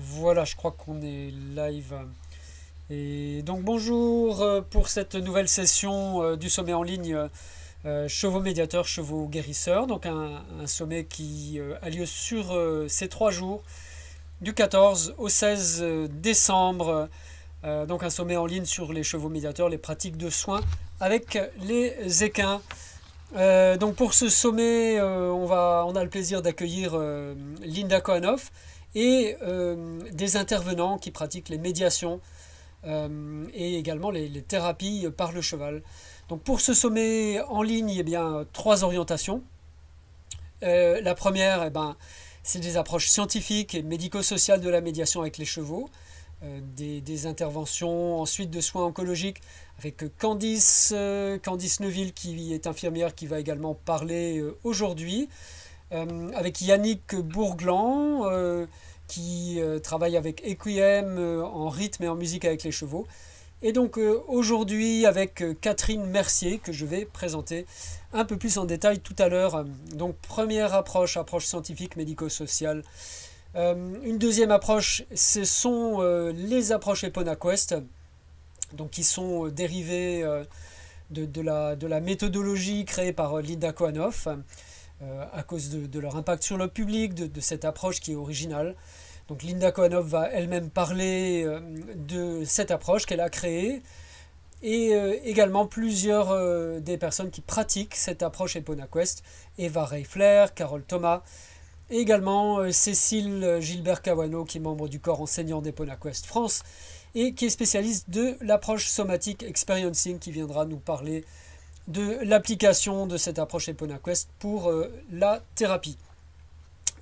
Voilà, je crois qu'on est live. Et donc bonjour euh, pour cette nouvelle session euh, du sommet en ligne euh, Chevaux médiateurs, chevaux guérisseurs. Donc un, sommet qui a lieu sur ces trois jours, du 14 au 16 décembre. donc un sommet en ligne sur les chevaux médiateurs, les pratiques de soins avec les équins. donc pour ce sommet, on, a le plaisir d'accueillir Linda Kohanoff et euh, des intervenants qui pratiquent les médiations euh, et également les, thérapies par le cheval. Donc pour ce sommet en ligne, eh bien, trois orientations. Euh, la première, eh ben, c'est des approches scientifiques et médico-sociales de la médiation avec les chevaux. des, interventions ensuite de soins oncologiques avec Candice, Candice Neuville qui est infirmière qui va également parler aujourd'hui. Avec Yannick Bourglan, qui euh, travaille avec Equiem en rythme et en musique avec les chevaux. Et donc aujourd'hui avec Catherine Mercier que je vais présenter un peu plus en détail tout à l'heure. Donc première approche, approche scientifique, médico-sociale. une deuxième approche, ce sont les approches EponaQuest, donc qui sont dérivées de, la, de, la, méthodologie créée par Linda Koanoff. Euh, à cause de, leur impact sur le public, de, cette approche qui est originale. Donc Linda Kohanov va elle-même parler euh, de cette approche qu'elle a créée et euh, également plusieurs des personnes qui pratiquent cette approche EponaQuest, Eva Reifler, Carole Thomas, et également Cécile Gilbert Cavano qui est membre du corps enseignant d'EponaQuest France et qui est spécialiste de l'approche somatique experiencing qui viendra nous parler de l'application de cette approche EponaQuest pour euh, la thérapie.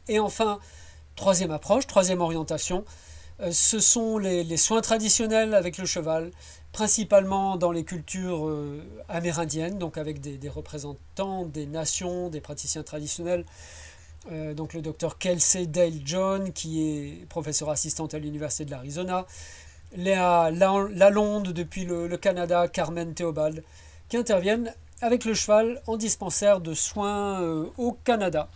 Et enfin, troisième approche, troisième orientation, euh, ce sont les, soins traditionnels avec le cheval, principalement dans les cultures euh, amérindiennes, donc avec des, représentants des nations, des praticiens traditionnels. donc le docteur Kelsey Dale John, qui est professeur assistante à l'Université de l'Arizona. Léa Lalonde depuis le, Canada, Carmen Theobald, qui interviennent avec le cheval en dispensaire de soins euh, au Canada.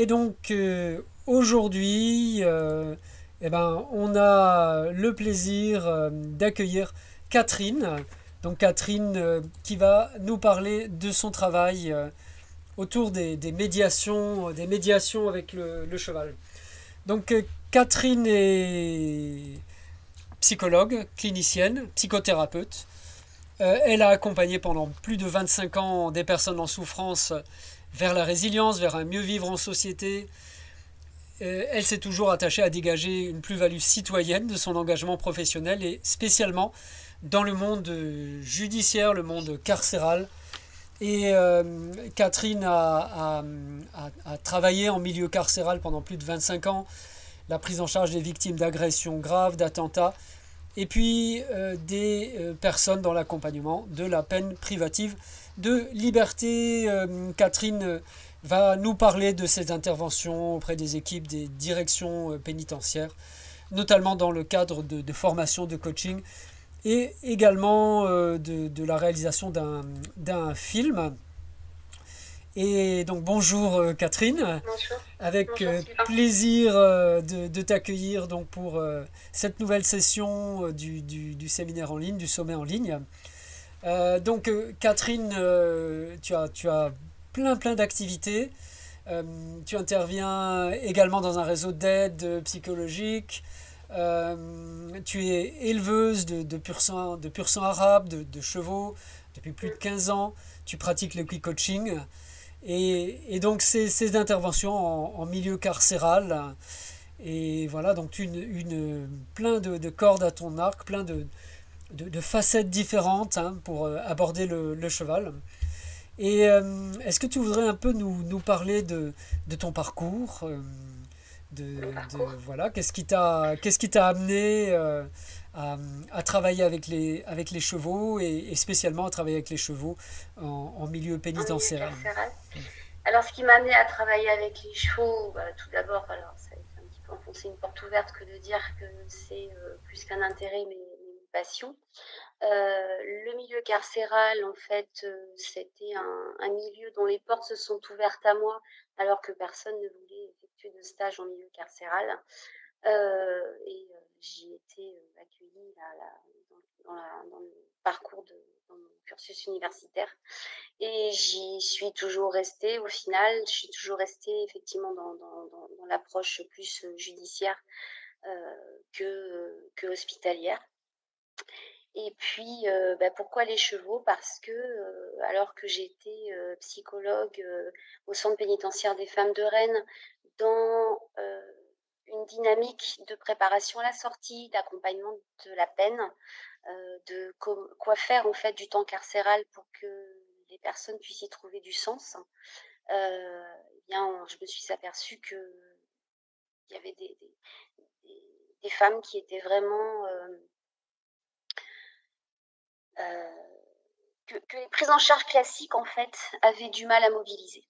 Et donc euh, aujourd'hui, euh, eh ben, on a le plaisir d'accueillir Catherine. Donc Catherine qui va nous parler de son travail autour des, médiations, des médiations avec le, le cheval. Donc Catherine est psychologue, clinicienne, psychothérapeute. Euh, elle a accompagné pendant plus de 25 ans des personnes en souffrance vers la résilience, vers un mieux vivre en société. Euh, elle s'est toujours attachée à dégager une plus-value citoyenne de son engagement professionnel et spécialement dans le monde judiciaire, le monde carcéral. Et euh, Catherine a, travaillé en milieu carcéral pendant plus de 25 ans, la prise en charge des victimes d'agressions graves, d'attentats, et puis euh, des euh, personnes dans l'accompagnement de la peine privative de liberté. Euh, Catherine va nous parler de ses interventions auprès des équipes des directions pénitentiaires, notamment dans le cadre de, formation, de coaching, et également de, de, la réalisation d'un film et donc bonjour euh, Catherine. Bonjour. Avec euh, plaisir euh, de, t'accueillir donc pour cette nouvelle session du, du, séminaire en ligne, du sommet en ligne. Donc Catherine, tu, as, tu as plein plein d'activités. tu interviens également dans un réseau d'aide psychologique. tu es éleveuse de, de pur sang, de sang arabe, de, de, chevaux depuis plus de 15 ans. Tu pratiques le quick coaching. Et, donc ces, ces interventions en, milieu carcéral, et voilà, donc une, une plein de, cordes à ton arc, plein de, de, facettes différentes hein, pour euh, aborder le, le cheval. Et euh, est-ce que tu voudrais un peu nous, nous parler de, de ton parcours euh, de, voilà, Qu'est-ce qui t'a amené à, travailler avec les, avec les chevaux et, spécialement à travailler avec les chevaux en, milieu pénitentiaire? Alors, ce qui m'a amené à travailler avec les chevaux, bah, tout d'abord, alors ça un petit peu enfoncer une porte ouverte que de dire que c'est plus qu'un intérêt, mais, Euh, le milieu carcéral, en fait, euh, c'était un, milieu dont les portes se sont ouvertes à moi, alors que personne ne voulait effectuer de stage en milieu carcéral. et j'y été accueillie dans, le parcours de mon cursus universitaire. Et j'y suis toujours restée au final. Je suis toujours restée effectivement dans, l'approche plus judiciaire que hospitalière. Et puis, euh, bah, pourquoi les chevaux? Parce que, euh, alors que j'étais euh, psychologue au centre pénitentiaire des femmes de Rennes, dans une dynamique de préparation à la sortie, d'accompagnement de la peine, de quoi faire en fait du temps carcéral pour que les personnes puissent y trouver du sens, eh bien, je me suis aperçue que il y avait des, des, femmes qui étaient vraiment euh, que, les prises en charge classiques, en fait, avaient du mal à mobiliser.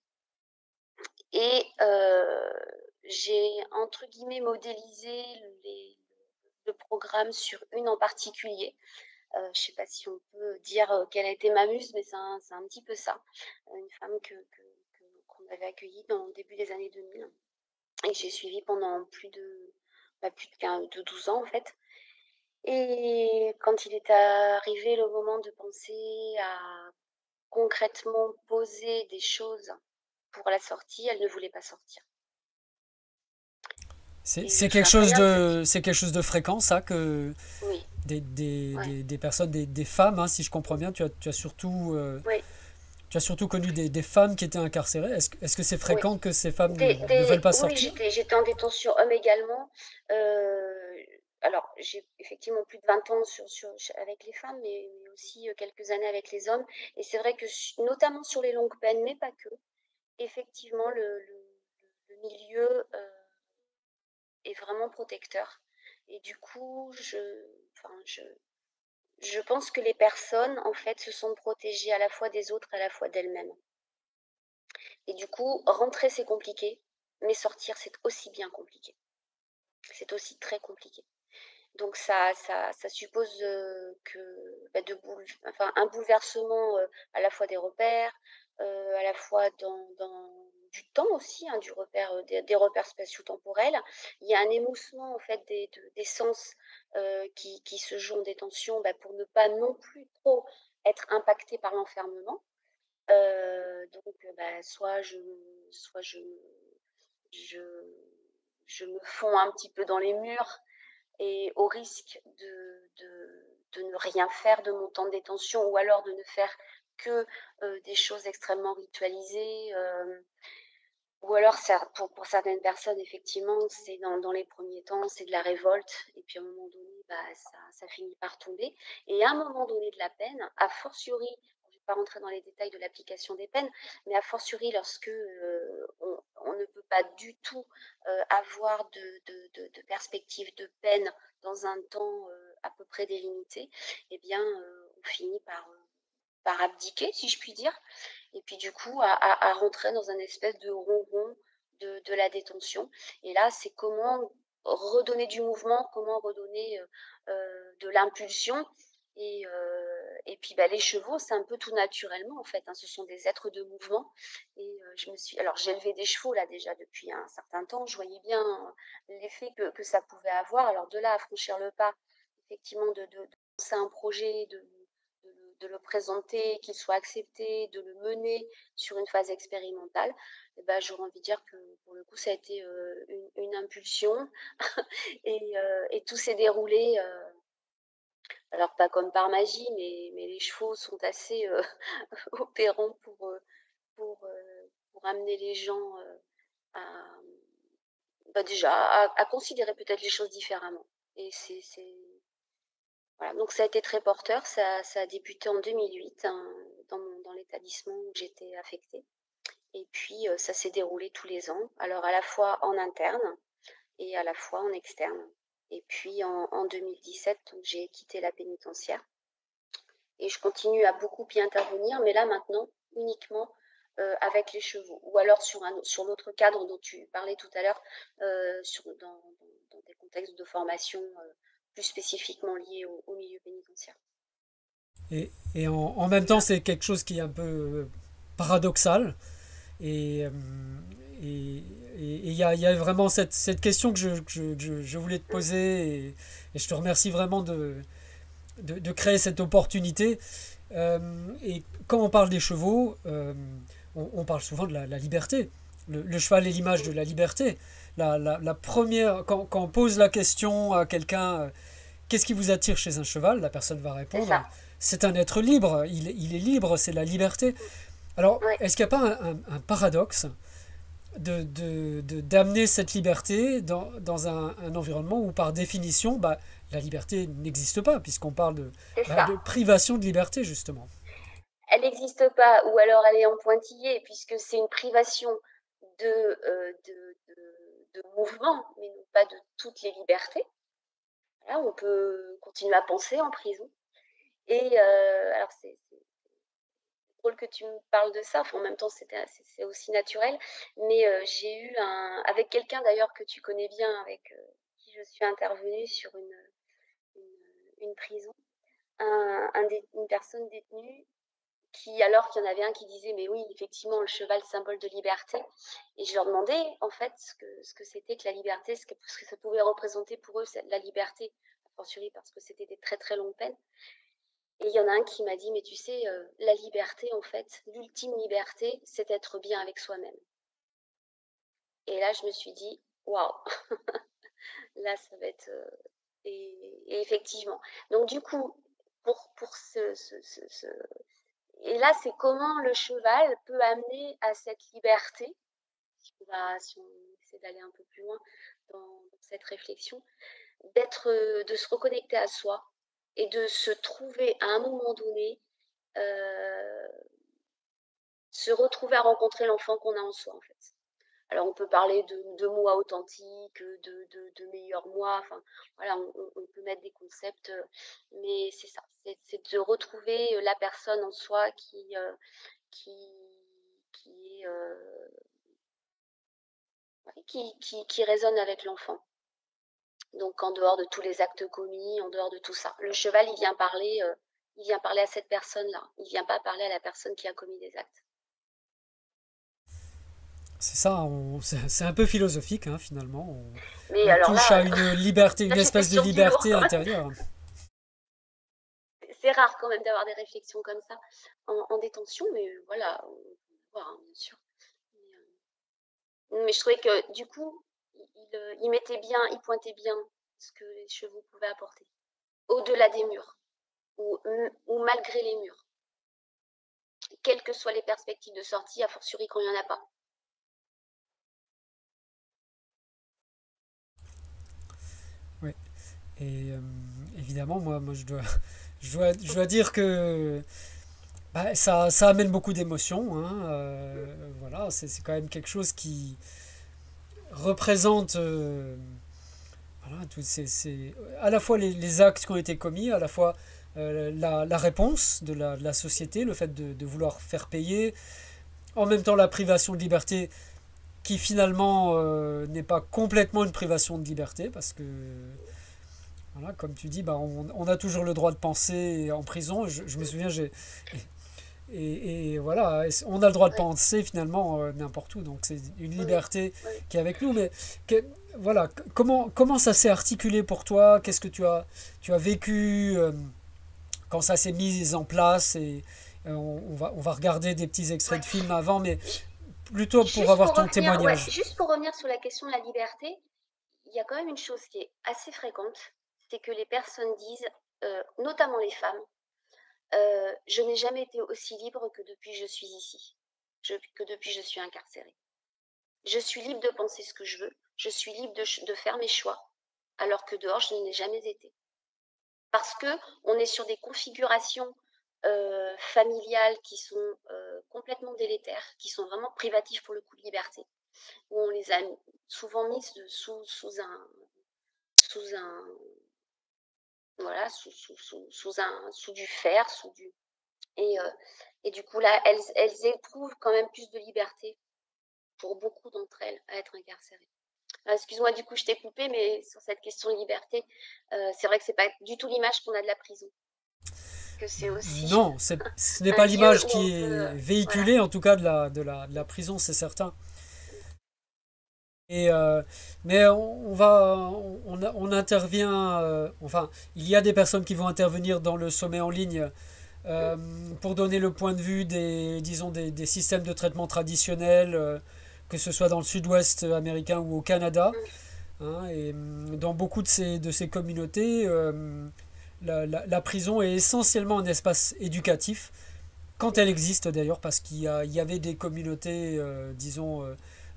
Et euh, j'ai, entre guillemets, modélisé le programme sur une en particulier. Euh, je ne sais pas si on peut dire quelle a été ma muse, mais c'est un, petit peu ça. Une femme que, qu'on avait accueillie dans le début des années 2000 et que j'ai suivie pendant plus de, bah, plus de 12 ans en fait. Et quand il est arrivé le moment de penser à concrètement poser des choses pour la sortie, elle ne voulait pas sortir. C'est quelque, chose de, quelque chose de fréquent, ça, que des, des, des, personnes, des, femmes, hein, si je comprends bien, tu as, tu as surtout... Euh, tu as surtout connu des, femmes qui étaient incarcérées. Est-ce est -ce que c'est fréquent que ces femmes ne, veulent pas sortir? Oui, j'étais en détention homme également. Euh, alors, j'ai effectivement plus de 20 ans avec les femmes, mais, aussi euh, quelques années avec les hommes. Et c'est vrai que, notamment sur les longues peines, mais pas que, effectivement, le, milieu euh, est vraiment protecteur. Et du coup, je, je pense que les personnes, en fait, se sont protégées à la fois des autres, à la fois d'elles-mêmes. Et du coup, rentrer, c'est compliqué, mais sortir, c'est aussi bien compliqué. C'est aussi très compliqué. Donc ça, ça, suppose que bah, un bouleversement à la fois des repères, à la fois dans, du temps aussi, hein, du repère, des, repères spatio-temporels. Il y a un émoussement en fait des, des sens qui, qui, se jouent en détention bah, pour ne pas non plus trop être impacté par l'enfermement. donc, bah, soit je, soit je, je, je me fonds un petit peu dans les murs et au risque de, de, ne rien faire de mon temps de détention ou alors de ne faire que euh, des choses extrêmement ritualisées. Euh, ou alors, pour, pour, certaines personnes, effectivement, c'est dans, dans, les premiers temps, c'est de la révolte. Et puis à un moment donné, bah, ça, ça, finit par tomber. Et à un moment donné de la peine, a fortiori rentrer dans les détails de l'application des peines, mais a fortiori lorsque euh, on, ne peut pas du tout euh, avoir de, perspective de peine dans un temps euh, à peu près délimité, eh bien, on finit par, abdiquer, si je puis dire, et puis du coup à, rentrer dans un espèce de ronron de la détention. Et là, c'est comment redonner du mouvement, comment redonner de l'impulsion et, euh, et puis bah, les chevaux, c'est un peu tout naturellement en fait. Hein. ce sont des êtres de mouvement. Et euh, je me suis, alors j'ai élevé des chevaux là déjà depuis un certain temps. Je voyais bien l'effet que, que, ça pouvait avoir. Alors de là à franchir le pas, effectivement, de, de, lancer un projet, de, de, le présenter, qu'il soit accepté, de le mener sur une phase expérimentale, et eh ben, j'aurais envie de dire que pour le coup, ça a été euh, une, impulsion et, tout s'est déroulé alors pas comme par magie, mais, les chevaux sont assez euh, opérants pour, euh, euh, pour, amener les gens à, bah déjà, à, considérer peut-être les choses différemment. Et c'est, voilà. Donc ça a été très porteur. Ça, ça a débuté en 2008 hein, dans, dans l'établissement où j'étais affectée. Et puis ça s'est déroulé tous les ans. Alors à la fois en interne et à la fois en externe. Et puis en, 2017, j'ai quitté la pénitentiaire. Et je continue à beaucoup y intervenir, mais là maintenant uniquement euh, avec les chevaux. Ou alors sur, un, sur l'autre cadre dont tu parlais tout à l'heure, euh, dans, des contextes de formation euh, plus spécifiquement liés au, milieu pénitentiaire. Et, en, en, même temps, c'est quelque chose qui est un peu paradoxal. Et, et il y, a, vraiment cette, question que je, voulais te poser et, je te remercie vraiment de, de, créer cette opportunité. et quand on parle des chevaux, on, parle souvent de la, liberté. Le, cheval est l'image de la liberté. La, première, quand, quand, on pose la question à quelqu'un, qu'est-ce qui vous attire chez un cheval La personne va répondre, c'est un être libre, il, il est libre, c'est la liberté. Alors, est-ce qu'il n'y a pas un, paradoxe de, d'amener cette liberté dans, dans un, environnement où, par définition, bah, la liberté n'existe pas, puisqu'on parle de, bah, de privation de liberté, justement Elle n'existe pas, ou alors elle est en pointillé, puisque c'est une privation de, euh, de, de, mouvement, mais non pas de toutes les libertés. Là, on peut continuer à penser en prison. Et euh, alors, c'est drôle que tu me parles de ça. en même temps, c'est aussi naturel. Mais euh, j'ai eu un, avec quelqu'un d'ailleurs que tu connais bien, avec euh, qui je suis intervenue sur une, une, prison, un, une personne détenue qui, alors qu'il y en avait un qui disait, mais oui, effectivement, le cheval, symbole de liberté. Et je leur demandais, en fait, ce que ce que c'était que la liberté, ce que, ce que ça pouvait représenter pour eux, la liberté, a fortiori parce que c'était des très très longues peines. Et il y en a un qui m'a dit, mais tu sais, euh, la liberté, en fait, l'ultime liberté, c'est d'être bien avec soi-même. Et là, je me suis dit, waouh, là, ça va être... Euh, et, effectivement. Donc, du coup, pour, ce, Et là, c'est comment le cheval peut amener à cette liberté, si on, va, si on essaie d'aller un peu plus loin dans cette réflexion, d'être, de se reconnecter à soi, et de se trouver à un moment donné, euh, se retrouver à rencontrer l'enfant qu'on a en soi en fait. Alors on peut parler de, moi authentique, de, de, meilleur moi, enfin voilà, on, peut mettre des concepts, mais c'est ça, c'est de retrouver la personne en soi qui, euh, est, euh, qui, qui, qui résonne avec l'enfant donc en dehors de tous les actes commis, en dehors de tout ça. Le cheval, il vient parler, euh, il vient parler à cette personne-là. Il vient pas parler à la personne qui a commis des actes. C'est ça, c'est un peu philosophique hein, finalement. On, Mais alors touche à une liberté, une espèce de liberté intérieure. C'est rare quand même d'avoir des réflexions comme ça en, détention, mais voilà, on peut voir, hein, bien sûr. Euh, mais je trouvais que du coup, euh, il, mettait bien, il pointait bien ce que les chevaux pouvaient apporter, au-delà des murs, ou, malgré les murs, quelles que soient les perspectives de sortie, a fortiori quand il n'y en a pas. Oui, et euh, évidemment, moi, moi je, dois, je, dois, je dois dire que bah, ça, ça amène beaucoup d'émotions. Hein, euh, voilà, c'est quand même quelque chose qui, représente euh, à la fois les, actes qui ont été commis, à la fois euh, la, réponse de la, société, le fait de, vouloir faire payer, en même temps la privation de liberté qui finalement euh, n'est pas complètement une privation de liberté parce que comme tu dis, bah, on, a toujours le droit de penser en prison. Je me souviens, j'ai et, voilà, on a le droit de penser finalement euh, n'importe où, donc c'est une liberté qui est avec nous. Mais voilà, comment, comment ça s'est articulé pour toi? Qu'est-ce que tu as, tu as vécu euh, quand ça s'est mis en place? Et, euh, on, va, on va regarder des petits extraits de films avant, mais plutôt pour avoir ton témoignage. juste pour revenir sur la question de la liberté, il y a quand même une chose qui est assez fréquente, c'est que les personnes disent, notamment les femmes, euh, je n'ai jamais été aussi libre que depuis que je suis ici, que depuis que je suis incarcérée. Je suis libre de penser ce que je veux, je suis libre de, faire mes choix, alors que dehors, je n'ai jamais été. Parce que on est sur des configurations euh, familiales qui sont euh, complètement délétères, qui sont vraiment privatives pour le coup de liberté, où on les a souvent mises sous, un, sous un, voilà, sous, sous, sous, sous, un, sous du fer, sous du... Et, euh, et du coup, là, elles, elles éprouvent quand même plus de liberté pour beaucoup d'entre elles à être incarcérées. Excuse-moi, du coup, je t'ai coupé, mais sur cette question de liberté, euh, c'est vrai que c'est pas du tout l'image qu'on a de la prison. Que c'est aussi non, ce n'est pas l'image qui est véhiculée, en tout cas, de la, de la, de la prison, c'est certain. Et, mais on, va, on, intervient, enfin, il y a des personnes qui vont intervenir dans le sommet en ligne pour donner le point de vue des, disons, des, systèmes de traitement traditionnels, que ce soit dans le sud-ouest américain ou au Canada. Hein, et dans beaucoup de ces, de ces communautés, euh, la, prison est essentiellement un espace éducatif, quand elle existe d'ailleurs, parce qu'il y, avait des communautés, euh, disons,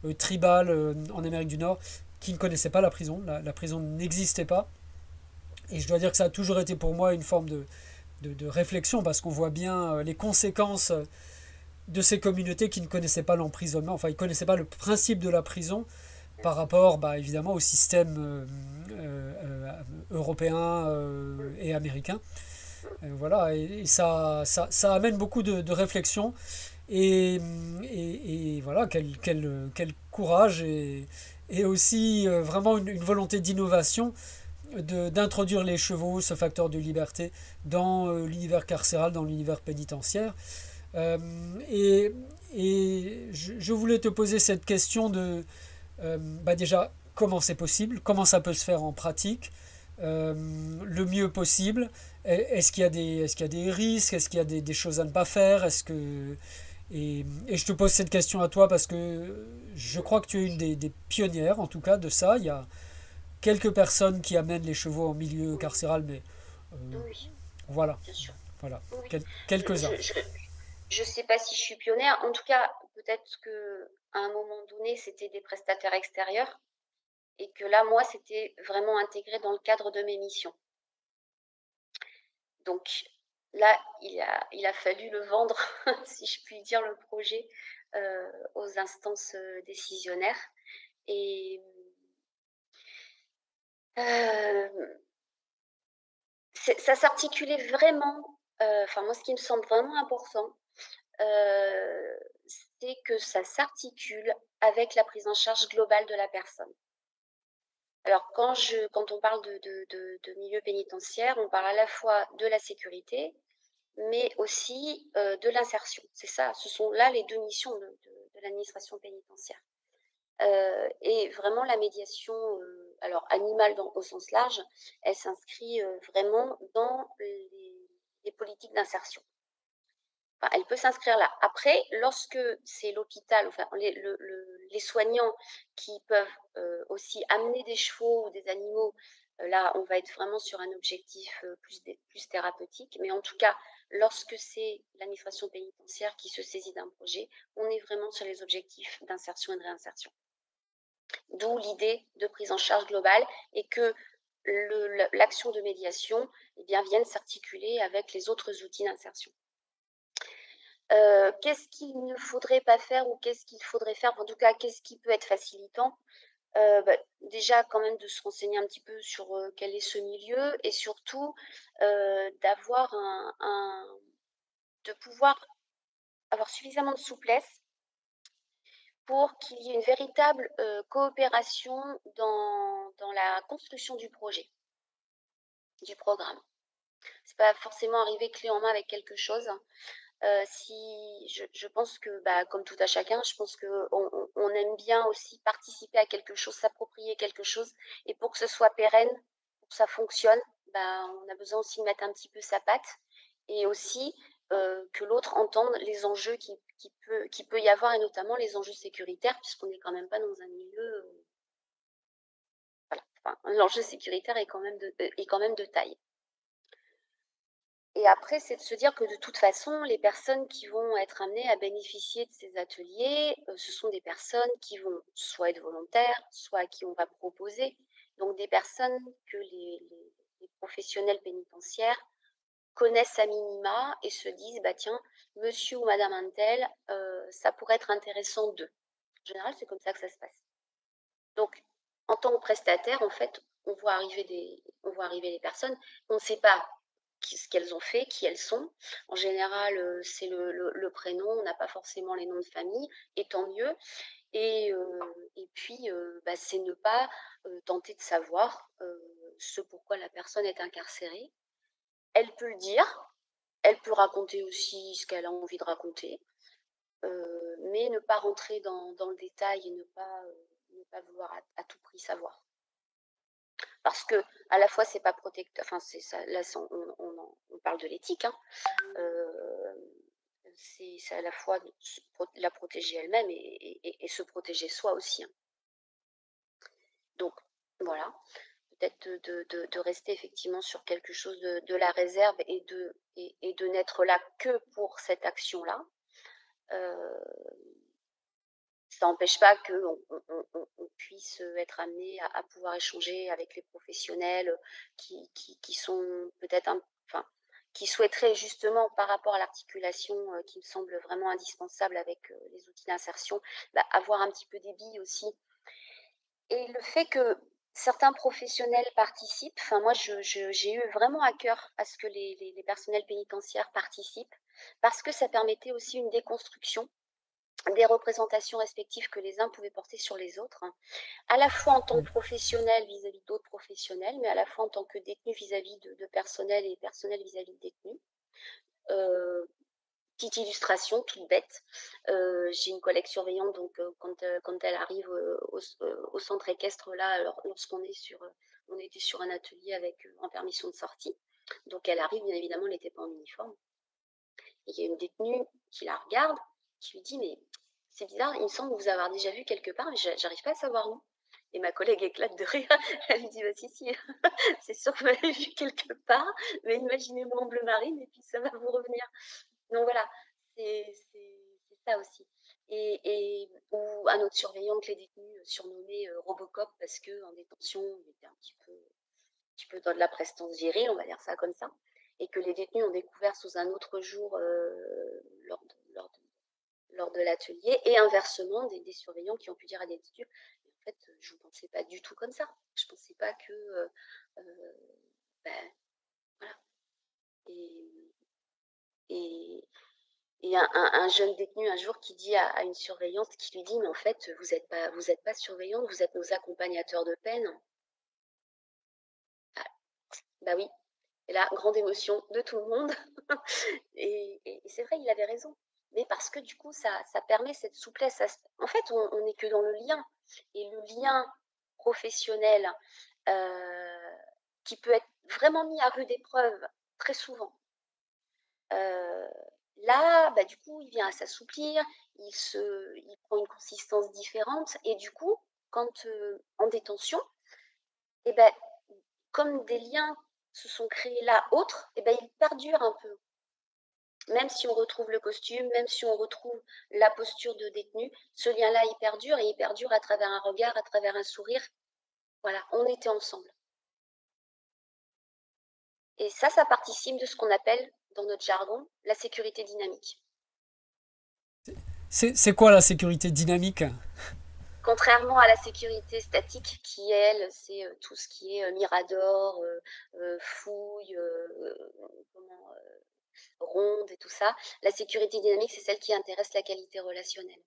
euh, tribales en Amérique du Nord qui ne connaissaient pas la prison. La, prison n'existait pas. Et je dois dire que ça a toujours été pour moi une forme de, de, réflexion, parce qu'on voit bien les conséquences de ces communautés qui ne connaissaient pas l'emprisonnement, enfin ils ne connaissaient pas le principe de la prison, par rapport bah, évidemment au système euh, euh, euh, européen et américain. voilà, et, ça, ça, amène beaucoup de, de réflexion. Et, voilà, quel, courage et, aussi vraiment une, volonté d'innovation d'introduire les chevaux, ce facteur de liberté, dans l'univers carcéral, dans l'univers pénitentiaire. et, et je, voulais te poser cette question de, euh, bah déjà, comment c'est possible, comment ça peut se faire en pratique, euh, le mieux possible. Est-ce qu'il y, a des, est qu'il y a des risques Est-ce qu'il y a des, des, choses à ne pas faire? Est-ce que... Et, et, je te pose cette question à toi parce que je crois que tu es une des, des, pionnières, en tout cas, de ça. Il y a quelques personnes qui amènent les chevaux en milieu carcéral, mais euh, voilà. Voilà, quelques-uns. Je ne sais pas si je suis pionnière. En tout cas, peut-être que à un moment donné, c'était des prestataires extérieurs et que là, moi, c'était vraiment intégré dans le cadre de mes missions. Donc là, il a, fallu le vendre, si je puis dire, le projet euh, aux instances euh, décisionnaires. Et euh, ça s'articulait vraiment, enfin moi, ce qui me semble vraiment important, c'est que ça s'articule avec la prise en charge globale de la personne. Alors, quand, on parle de, milieu pénitentiaire, on parle à la fois de la sécurité, mais aussi de l'insertion. C'est ça, ce sont là les deux missions de, l'administration pénitentiaire. Euh, et vraiment, la médiation, euh, alors animale au sens large, elle s'inscrit euh, vraiment dans les politiques d'insertion elle peut s'inscrire là. Après, lorsque c'est l'hôpital, enfin les, soignants qui peuvent euh, aussi amener des chevaux ou des animaux, euh, là, on va être vraiment sur un objectif euh, plus, thérapeutique. Mais en tout cas, lorsque c'est l'administration pénitentiaire qui se saisit d'un projet, on est vraiment sur les objectifs d'insertion et de réinsertion. D'où l'idée de prise en charge globale et que l'action de médiation eh vienne s'articuler avec les autres outils d'insertion. Euh, qu'est-ce qu'il ne faudrait pas faire ou qu'est-ce qu'il faudrait faire? En tout cas, qu'est-ce qui peut être facilitant? Euh, bah, Déjà, quand même, de se renseigner un petit peu sur quel est ce milieu et surtout d'avoir un, de pouvoir avoir suffisamment de souplesse pour qu'il y ait une véritable coopération dans, dans la construction du projet, du programme. C'est pas forcément arriver clé en main avec quelque chose. Euh, si je, pense que, bah, comme tout à chacun, je pense qu'on on, aime bien aussi participer à quelque chose, s'approprier quelque chose, et pour que ce soit pérenne, pour que ça fonctionne, bah, on a besoin aussi de mettre un petit peu sa patte, et aussi euh, que l'autre entende les enjeux qui, peut, y avoir, et notamment les enjeux sécuritaires, puisqu'on n'est quand même pas dans un milieu... Euh, voilà, l'enjeu sécuritaire est quand même de, est quand même de taille. Et après, c'est de se dire que de toute façon, les personnes qui vont être amenées à bénéficier de ces ateliers, euh, ce sont des personnes qui vont soit être volontaires, soit à qui on va proposer. Donc des personnes que les, professionnels pénitentiaires connaissent à minima et se disent, bah tiens, monsieur ou madame Antel, euh, ça pourrait être intéressant d'eux. En général, c'est comme ça que ça se passe. Donc, en tant que prestataire, en fait, on voit arriver des, on voit arriver les personnes. On ne sait pas ce qu'elles ont fait, qui elles sont. En général, euh, c'est le, prénom, on n'a pas forcément les noms de famille, et tant mieux. Et, euh, puis, euh, bah, c'est ne pas tenter de savoir ce pourquoi la personne est incarcérée. Elle peut le dire, elle peut raconter aussi ce qu'elle a envie de raconter, mais ne pas rentrer dans, le détail et ne pas, pas vouloir à, tout prix savoir. Parce que à la fois c'est pas protecteur, enfin c'est là on, parle de l'éthique, hein. euh, c'est à la fois la protéger elle-même et, se protéger soi aussi. Hein. Donc voilà, peut-être de, rester effectivement sur quelque chose de, la réserve et de, n'être là que pour cette action-là. Euh, ça n'empêche pas qu'on on, puisse être amené à, pouvoir échanger avec les professionnels qui, qui, sont peut-être qui souhaiteraient justement par rapport à l'articulation euh, qui me semble vraiment indispensable avec euh, les outils d'insertion, bah, avoir un petit peu des billes aussi. Et le fait que certains professionnels participent, enfin moi j'ai eu vraiment à cœur à ce que les personnels pénitentiaires participent, parce que ça permettait aussi une déconstruction des représentations respectives que les uns pouvaient porter sur les autres, hein. à la fois en tant que professionnel vis-à-vis d'autres professionnels, mais à la fois en tant que détenu vis-à-vis de, personnel et personnel vis-à-vis de détenus. Euh, petite illustration toute bête. Euh, j'ai une collègue surveillante, donc euh, quand, quand, elle arrive au, centre équestre là, lorsqu'on est sur, on était sur un atelier avec en permission de sortie, donc elle arrive, bien évidemment, elle n'était pas en uniforme. il y a une détenue qui la regarde, qui lui dit mais c'est bizarre, il me semble vous avoir déjà vu quelque part, mais j'arrive pas à savoir où. Et ma collègue éclate de rire. Elle lui dit bah si si, c'est sûr que vous m'avez vu quelque part, mais imaginez-moi en bleu marine et puis ça va vous revenir. Donc voilà, c'est ça aussi. Et, ou un autre surveillant que les détenus surnommés euh, Robocop parce que en détention il était un petit peu, un petit peu dans de la prestance virile, on va dire ça comme ça, et que les détenus ont découvert sous un autre jour euh, lors, de, lors de lors de l'atelier, et inversement, des, surveillants qui ont pu dire à des étudiants, en fait, je ne pensais pas du tout comme ça. Je ne pensais pas que... Euh, euh, ben, voilà. Et, un, jeune détenu un jour qui dit à, une surveillante, qui lui dit, mais en fait, vous n'êtes pas, êtes pas surveillante, vous êtes nos accompagnateurs de peine. Ah, bah oui. Et là, grande émotion de tout le monde. et c'est vrai, il avait raison mais parce que du coup, ça, permet cette souplesse. En fait, on n'est que dans le lien. Et le lien professionnel euh, qui peut être vraiment mis à rude épreuve très souvent. Euh, là, bah, du coup, il vient à s'assouplir, il, se, il prend une consistance différente. Et du coup, quand euh, en détention, et eh ben, comme des liens se sont créés là autres, et eh ben, ils perdurent un peu même si on retrouve le costume, même si on retrouve la posture de détenu, ce lien-là, il perdure et il perdure à travers un regard, à travers un sourire. Voilà, on était ensemble. Et ça, ça participe de ce qu'on appelle, dans notre jargon, la sécurité dynamique. C'est quoi la sécurité dynamique? Contrairement à la sécurité statique, qui elle, c'est euh, tout ce qui est euh, mirador, euh, fouille, comment, ronde et tout ça. La sécurité dynamique, c'est celle qui intéresse la qualité relationnelle.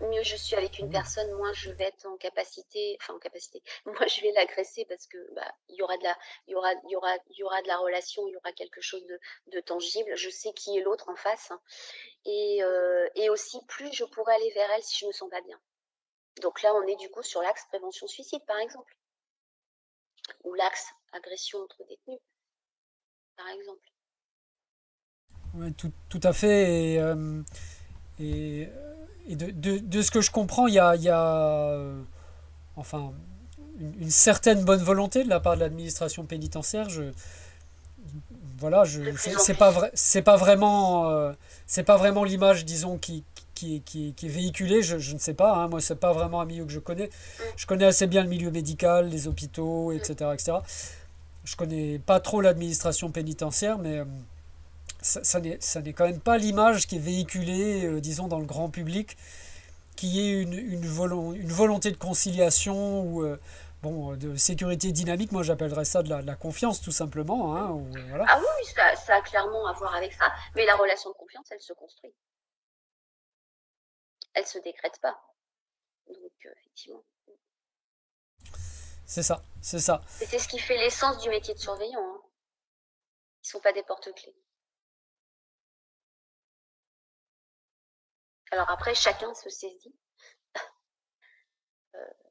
Mieux je suis avec une mmh. personne, moins je vais être en capacité, enfin en capacité, moi je vais l'agresser parce que bah, il y aura de la, il y aura, il y aura, il y aura de la relation, il y aura quelque chose de, tangible. Je sais qui est l'autre en face, hein. et, euh, et aussi plus je pourrai aller vers elle si je me sens pas bien. Donc là, on est du coup sur l'axe prévention suicide, par exemple, ou l'axe agression entre détenus, par exemple. Oui, tout, tout, à fait. Et, euh, et, de, de, de, ce que je comprends, il y a, y a euh, enfin, une, certaine bonne volonté de la part de l'administration pénitentiaire. Je, voilà, je, c'est pas vrai, c'est pas vraiment, euh, c'est pas vraiment l'image, disons, qui, qui, qui, qui, est véhiculée. Je, je ne sais pas. Hein, moi, c'est pas vraiment un milieu que je connais. Je connais assez bien le milieu médical, les hôpitaux, etc., etc. Je connais pas trop l'administration pénitentiaire, mais ça, ça n'est quand même pas l'image qui est véhiculée, euh, disons, dans le grand public, qui est une, une, une volonté de conciliation ou euh, bon, de sécurité dynamique. Moi, j'appellerais ça de la, confiance, tout simplement. Hein, voilà. Ah oui, ça, ça, a clairement à voir avec ça. Mais la relation de confiance, elle se construit. Elle se décrète pas. Donc, euh, effectivement. C'est ça, c'est ça. C'est ce qui fait l'essence du métier de surveillant. Hein. Ils ne sont pas des porte-clés. Alors après, chacun se saisit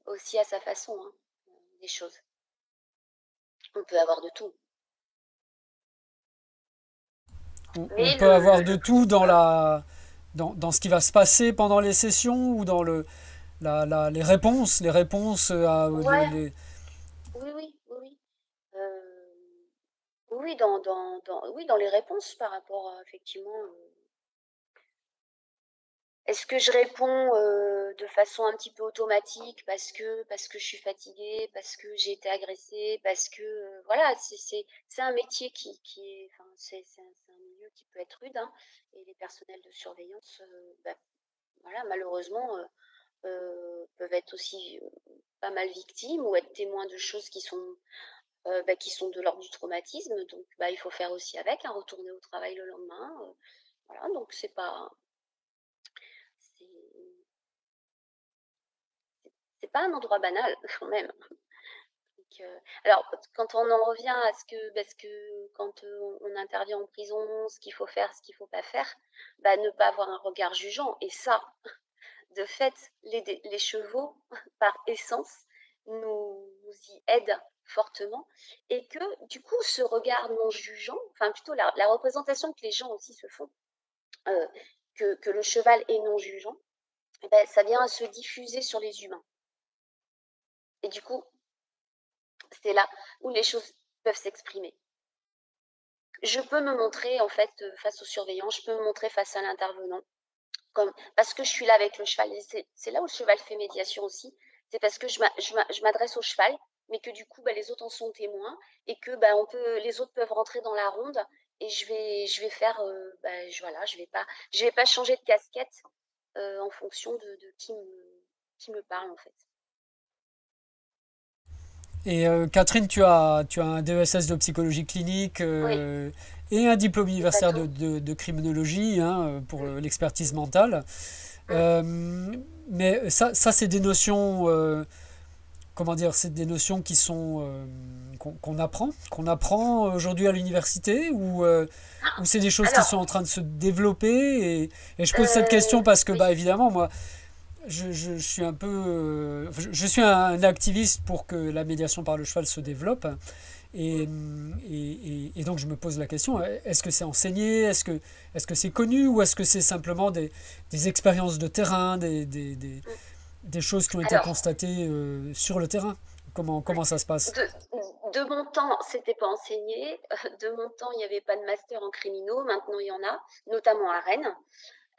aussi à sa façon hein, des choses. On peut avoir de tout. On, peut avoir de tout dans la dans, dans, ce qui va se passer pendant les sessions ou dans le la, la, les réponses les réponses à les, oui oui oui euh, oui dans, dans, dans, oui dans les réponses par rapport à effectivement euh, est-ce que je réponds euh, de façon un petit peu automatique parce que parce que je suis fatiguée, parce que j'ai été agressée, parce que euh, voilà, c'est un métier qui, qui est c'est un, un, milieu qui peut être rude hein, et les personnels de surveillance euh, bah, voilà malheureusement peuvent être aussi pas mal victimes ou être témoins de choses qui sont bah, qui sont de l'ordre du traumatisme. Donc bah, il faut faire aussi avec, hein, retourner au travail le lendemain voilà. Donc c'est pas c'est pas un endroit banal quand même. Euh, alors, quand on en revient à ce que, parce que quand euh, on intervient en prison, ce qu'il faut faire, ce qu'il faut pas faire, bah, ne pas avoir un regard jugeant. Et ça, de fait, les, chevaux, par essence, nous, y aident fortement. Et que, du coup, ce regard non jugeant, enfin plutôt la, représentation que les gens aussi se font, euh, que, le cheval est non jugeant, eh ben, ça vient à se diffuser sur les humains. Et du coup, c'est là où les choses peuvent s'exprimer. Je peux me montrer en fait euh, face au surveillant, je peux me montrer face à l'intervenant, parce que je suis là avec le cheval. C'est là où le cheval fait médiation aussi. C'est parce que je m'adresse au cheval, mais que du coup, bah, les autres en sont témoins et que bah, les autres peuvent rentrer dans la ronde et je vais, vais faire, euh, bah, je, voilà, vais pas, je vais pas changer de casquette euh, en fonction de, de qui, me, qui me parle en fait. Et euh, Catherine, tu as, tu as un DESS de psychologie clinique euh, et un diplôme universitaire de, de, criminologie hein, pour l'expertise mentale. mais ça, ça c'est des notions, comment dire, c'est des notions qui sont qu'on apprend, qu'on apprend aujourd'hui à l'université ou, ou c'est des choses qui sont en train de se développer? Et, et je pose cette question parce que bah évidemment moi je, suis un peu. Euh, je, suis un, activiste pour que la médiation par le cheval se développe. Et, et, donc je me pose la question, est-ce que c'est enseigné? Est-ce que c'est -ce c'est connu? Ou est-ce que c'est simplement des, des, expériences de terrain, des, des, des, choses qui ont été constatées euh, sur le terrain? Comment, comment ça se passe? De, de, mon temps, c'était pas enseigné. De mon temps, il n'y avait pas de master en criminaux. Maintenant, il y en a, notamment à Rennes.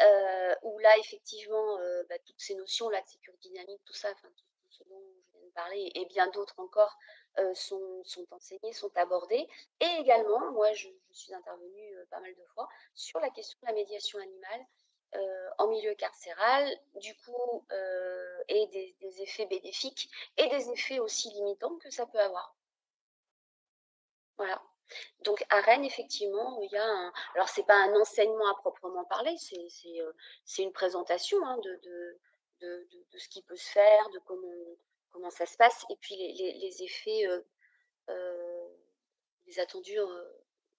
Euh, où là, effectivement, euh, bah, toutes ces notions-là de sécurité dynamique, tout ça, enfin, tout, ce dont je viens de parler, et bien d'autres encore, euh, sont, enseignées, sont abordées. Et également, moi, je, suis intervenue pas mal de fois sur la question de la médiation animale en milieu carcéral, du coup, et des, effets bénéfiques et des effets aussi limitants que ça peut avoir. Voilà. Donc à Rennes, effectivement, il y a un... Alors c'est pas un enseignement à proprement parler, c'est euh, une présentation hein, de, ce qui peut se faire, de comment, ça se passe, et puis les, effets, euh, euh, les attendus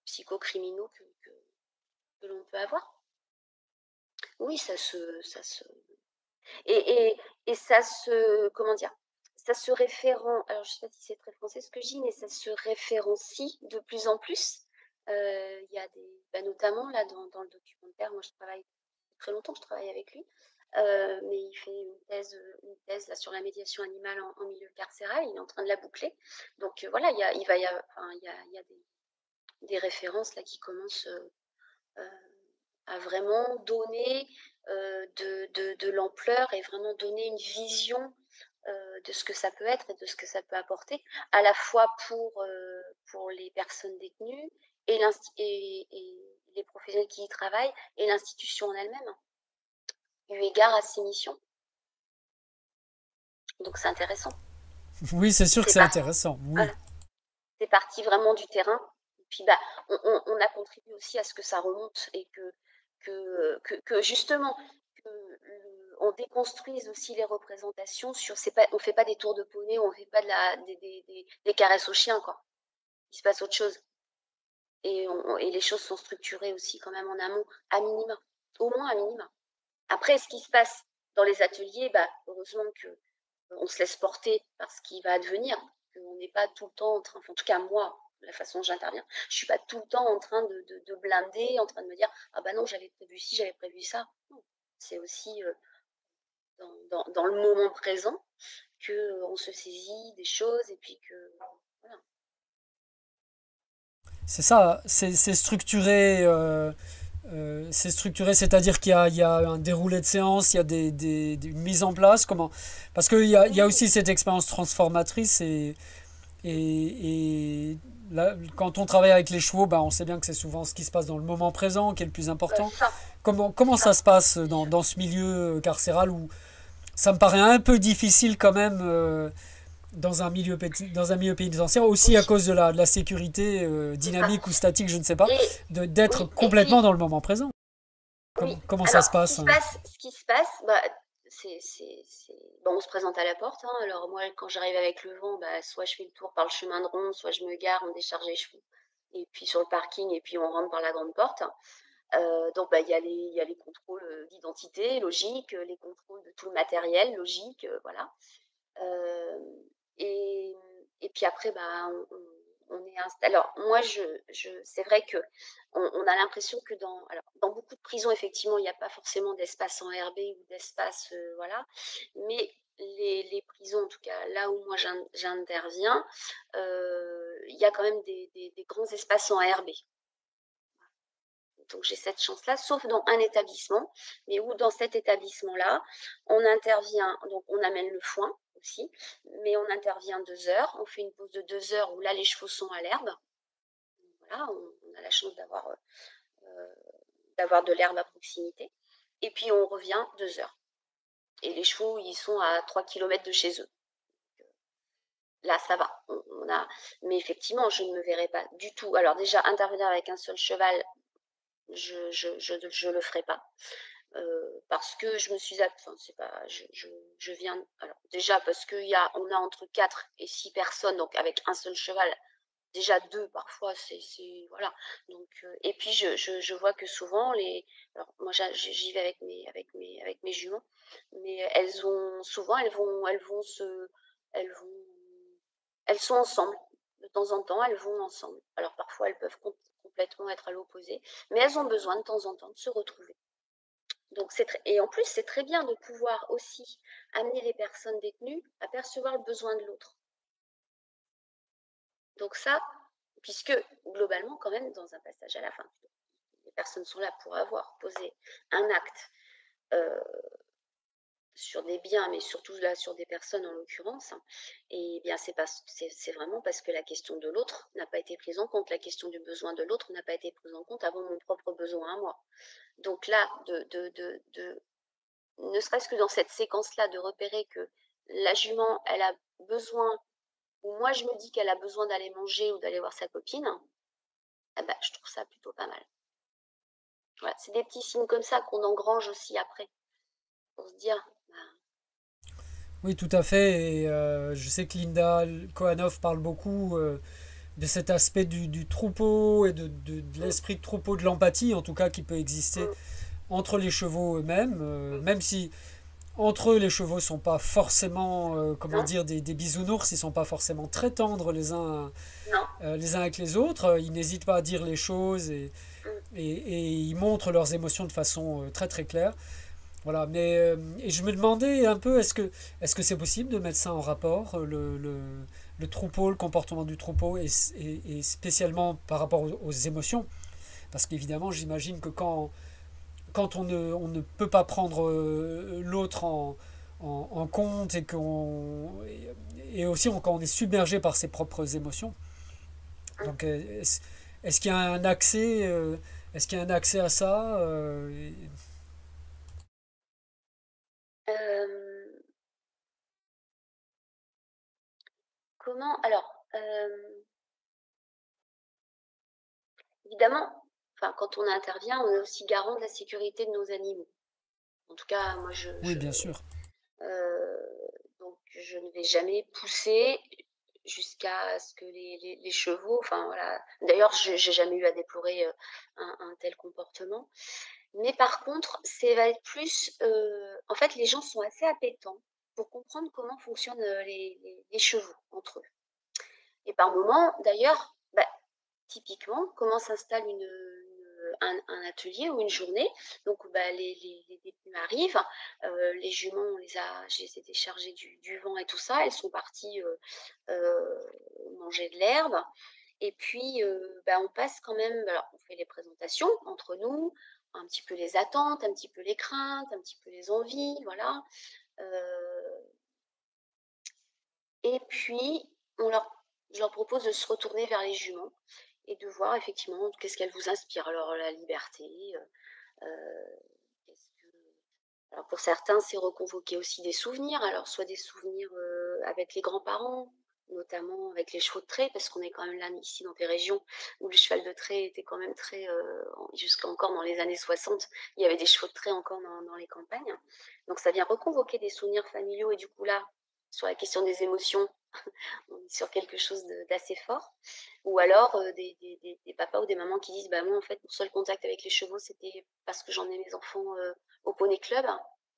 psychocriminaux que, que, l'on peut avoir. Oui, ça se... Ça se... Et ça se... Comment dire ça se référent, alors je ne sais pas si c'est très français ce que je dis, mais ça se référencie de plus en plus. Euh, il y a bah, notamment là dans, le documentaire, moi je travaille très longtemps, je travaille avec lui, euh, mais il fait une thèse, une thèse là, sur la médiation animale en, milieu carcéral, il est en train de la boucler. Donc euh, voilà, il y a, il y a, y a des, références là qui commencent à vraiment donner de l'ampleur et vraiment donner une vision euh, de ce que ça peut être et de ce que ça peut apporter, à la fois pour, euh, pour les personnes détenues et, et, les professionnels qui y travaillent et l'institution en elle-même, eu égard à ses missions. Donc c'est intéressant. Oui, c'est sûr que c'est intéressant. C'est parti vraiment du terrain. Et puis bah, on, on, a contribué aussi à ce que ça remonte et que, que, que, que justement on déconstruise aussi les représentations sur c'est pas on fait pas des tours de poney on fait pas des, caresses aux chiens quoi. Il se passe autre chose. Et, et les choses sont structurées aussi quand même en amont à minima. Au moins à minima. Après ce qui se passe dans les ateliers bah heureusement que on se laisse porter par ce qui va advenir, qu'on n'est pas tout le temps en train, en tout cas moi, la façon dont j'interviens, je suis pas tout le temps en train de, blinder, en train de me dire ah bah non j'avais prévu ci, j'avais prévu ça. C'est aussi dans, le moment présent que on se saisit des choses et puis que voilà. C'est ça, c'est structuré. Euh, c'est structuré, c'est-à-dire qu'il y, y a, un déroulé de séance, il y a des, des, une mise en place, comment Parce qu'il y a, il y a aussi cette expérience transformatrice et, et, et là, quand on travaille avec les chevaux, ben, on sait bien que c'est souvent ce qui se passe dans le moment présent qui est le plus important. Comment, comment ça se passe dans, dans ce milieu carcéral où ça me paraît un peu difficile quand même euh, dans un milieu dans un milieu pénitentiaire aussi à cause de la, de la sécurité euh, dynamique ou statique je ne sais pas d'être complètement dans le moment présent. Comment ça se passe, ce qui se passe, ce qui se passe bah, c'est, bon, on se présente à la porte hein. alors moi quand j'arrive avec le vent bah, soit je fais le tour par le chemin de ronde soit je me gare on décharge les chevaux et puis sur le parking et puis on rentre par la grande porte donc, bah, il y, a les, y a les contrôles d'identité, logique, les contrôles de tout le matériel, logique, voilà. Et, puis après, bah, on, est installé. Alors, moi, je, c'est vrai que on, a l'impression que dans, alors, dans beaucoup de prisons, effectivement, il n'y a pas forcément d'espace en RB ou d'espace, voilà. Mais les, prisons, en tout cas, là où moi j'interviens, il y a quand même des, des, des, grands espaces en RB. Donc j'ai cette chance-là, sauf dans un établissement, mais où dans cet établissement-là, on intervient, donc on amène le foin, aussi. Mais on intervient deux heures. On fait une pause de deux heures où là, les chevaux sont à l'herbe. Voilà, on, a la chance d'avoir euh, d'avoir de l'herbe à proximité. Et puis, on revient deux heures. Et les chevaux, ils sont à 3 km de chez eux. Là, ça va. Mais effectivement, je ne me verrai pas du tout. Alors déjà, intervenir avec un seul cheval, je je, je, le ferai pas. Euh, parce que je me suis enfin c'est pas je, viens alors déjà parce qu'il y a a entre 4 et 6 personnes donc avec un seul cheval déjà deux parfois c'est voilà donc euh, et puis je, je, je, vois que souvent les alors moi j'y vais avec mes avec mes avec mes juments mais elles ont souvent elles vont elles vont se elles vont elles sont ensemble de temps en temps elles vont ensemble alors parfois elles peuvent complètement être à l'opposé mais elles ont besoin de temps en temps de se retrouver donc et en plus, c'est très bien de pouvoir aussi amener les personnes détenues à percevoir le besoin de l'autre. Donc ça, puisque globalement, quand même, dans un passage à la fin, les personnes sont là pour avoir posé un acte euh, sur des biens, mais surtout là sur des personnes en l'occurrence, et bien c'est, pas, vraiment parce que la question de l'autre n'a pas été prise en compte, la question du besoin de l'autre n'a pas été prise en compte avant mon propre besoin à moi. Donc là, de, ne serait-ce que dans cette séquence-là, de repérer que la jument, elle a besoin, ou moi je me dis qu'elle a besoin d'aller manger ou d'aller voir sa copine, eh ben, je trouve ça plutôt pas mal. C'est des petits signes comme ça qu'on engrange aussi après, pour se dire, oui, tout à fait. Et euh, je sais que Linda Kohanov parle beaucoup euh, de cet aspect du, troupeau et de, l'esprit de troupeau, de l'empathie en tout cas qui peut exister entre les chevaux eux-mêmes, euh, même si entre eux les chevaux sont pas forcément, comment dire, des, bisounours, ils sont pas forcément très tendres les uns, les uns avec les autres. Ils n'hésitent pas à dire les choses et, et, et, ils montrent leurs émotions de façon très très claire. Voilà, mais euh, et je me demandais un peu, est-ce que est-ce que c'est possible de mettre ça en rapport, euh, le, le, troupeau, le comportement du troupeau, et, spécialement par rapport aux, émotions? Parce qu'évidemment, j'imagine que quand, quand on, ne, on ne peut pas prendre euh, l'autre en, en, compte et, qu'on, et aussi quand on est submergé par ses propres émotions, donc est-ce qu'il y a un accès, est-ce qu'il y a un accès à ça comment alors, évidemment, enfin, quand on intervient, on est aussi garant de la sécurité de nos animaux. En tout cas, moi je Oui, bien sûr. donc je ne vais jamais pousser jusqu'à ce que les les chevaux enfin voilà d'ailleurs j'ai jamais eu à déplorer, un un tel comportement. Mais par contre, c'est va être plus, euh, en fait, les gens sont assez appétents pour comprendre comment fonctionnent les, chevaux entre eux. Et par moment, d'ailleurs, bah, typiquement, comment s'installe un, atelier ou une journée. Donc, bah, les, les, détenus arrivent, les juments, on les a, je du, vent et tout ça. Elles sont parties manger de l'herbe. Et puis, bah, on passe quand même, on fait les présentations entre nous, un petit peu les attentes, un petit peu les craintes, un petit peu les envies, voilà. et puis, je leur propose de se retourner vers les juments et de voir effectivement qu'est-ce qu'elles vous inspirent. Alors, la liberté, alors pour certains, c'est reconvoquer aussi des souvenirs, alors soit des souvenirs avec les grands-parents, notamment avec les chevaux de trait, parce qu'on est quand même là ici dans des régions où le cheval de trait était quand même très, euh, jusqu'à encore dans les années 60, il y avait des chevaux de trait encore dans, les campagnes. Donc ça vient reconvoquer des souvenirs familiaux et du coup là, sur la question des émotions, on est sur quelque chose d'assez fort. Ou alors euh, des, papas ou des mamans qui disent, bah moi en fait mon seul contact avec les chevaux c'était parce que j'en ai mes enfants euh, au poney club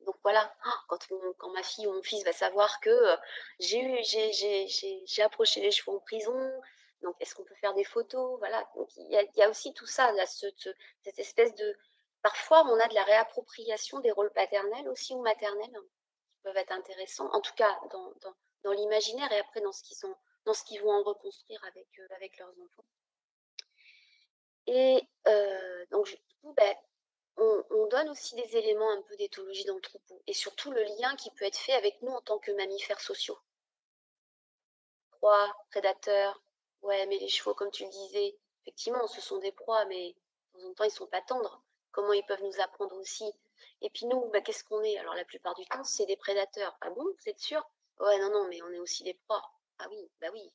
donc voilà, quand, quand, ma fille ou mon fils va savoir que euh, j'ai eu, j'ai approché les chevaux en prison, donc est-ce qu'on peut faire des photos Voilà, donc il y, a, aussi tout ça, cette espèce de. Parfois, on a de la réappropriation des rôles paternels aussi ou maternels hein, qui peuvent être intéressants, en tout cas dans, dans, dans l'imaginaire et après dans ce qu'ils dans ce qu'ils vont en reconstruire avec, euh, avec leurs enfants. Et euh, donc, du coup, ben, on, donne aussi des éléments un peu d'éthologie dans le troupeau et surtout le lien qui peut être fait avec nous en tant que mammifères sociaux. Proies, prédateurs, ouais, mais les chevaux, comme tu le disais, effectivement, ce sont des proies, mais de temps en temps, ils sont pas tendres. Comment ils peuvent nous apprendre aussi? Et puis nous, bah, qu'est-ce qu'on est? Alors la plupart du temps, c'est des prédateurs. Ah bon, vous êtes sûr? Ouais, non, non, mais on est aussi des proies. Ah oui, bah oui.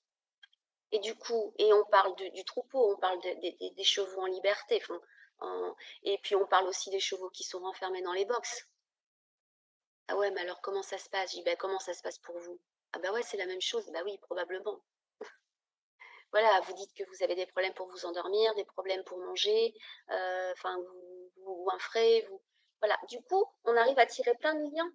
Et du coup, et on parle du troupeau, on parle des chevaux en liberté. Et puis on parle aussi des chevaux qui sont renfermés dans les box. Ah ouais, mais alors comment ça se passe? Je dis, bah, comment ça se passe pour vous? Ah bah ouais, c'est la même chose. Bah oui, probablement. voilà, vous dites que vous avez des problèmes pour vous endormir, des problèmes pour manger, euh, enfin, vous, vous, frais, vous... Voilà, du coup, on arrive à tirer plein de liens.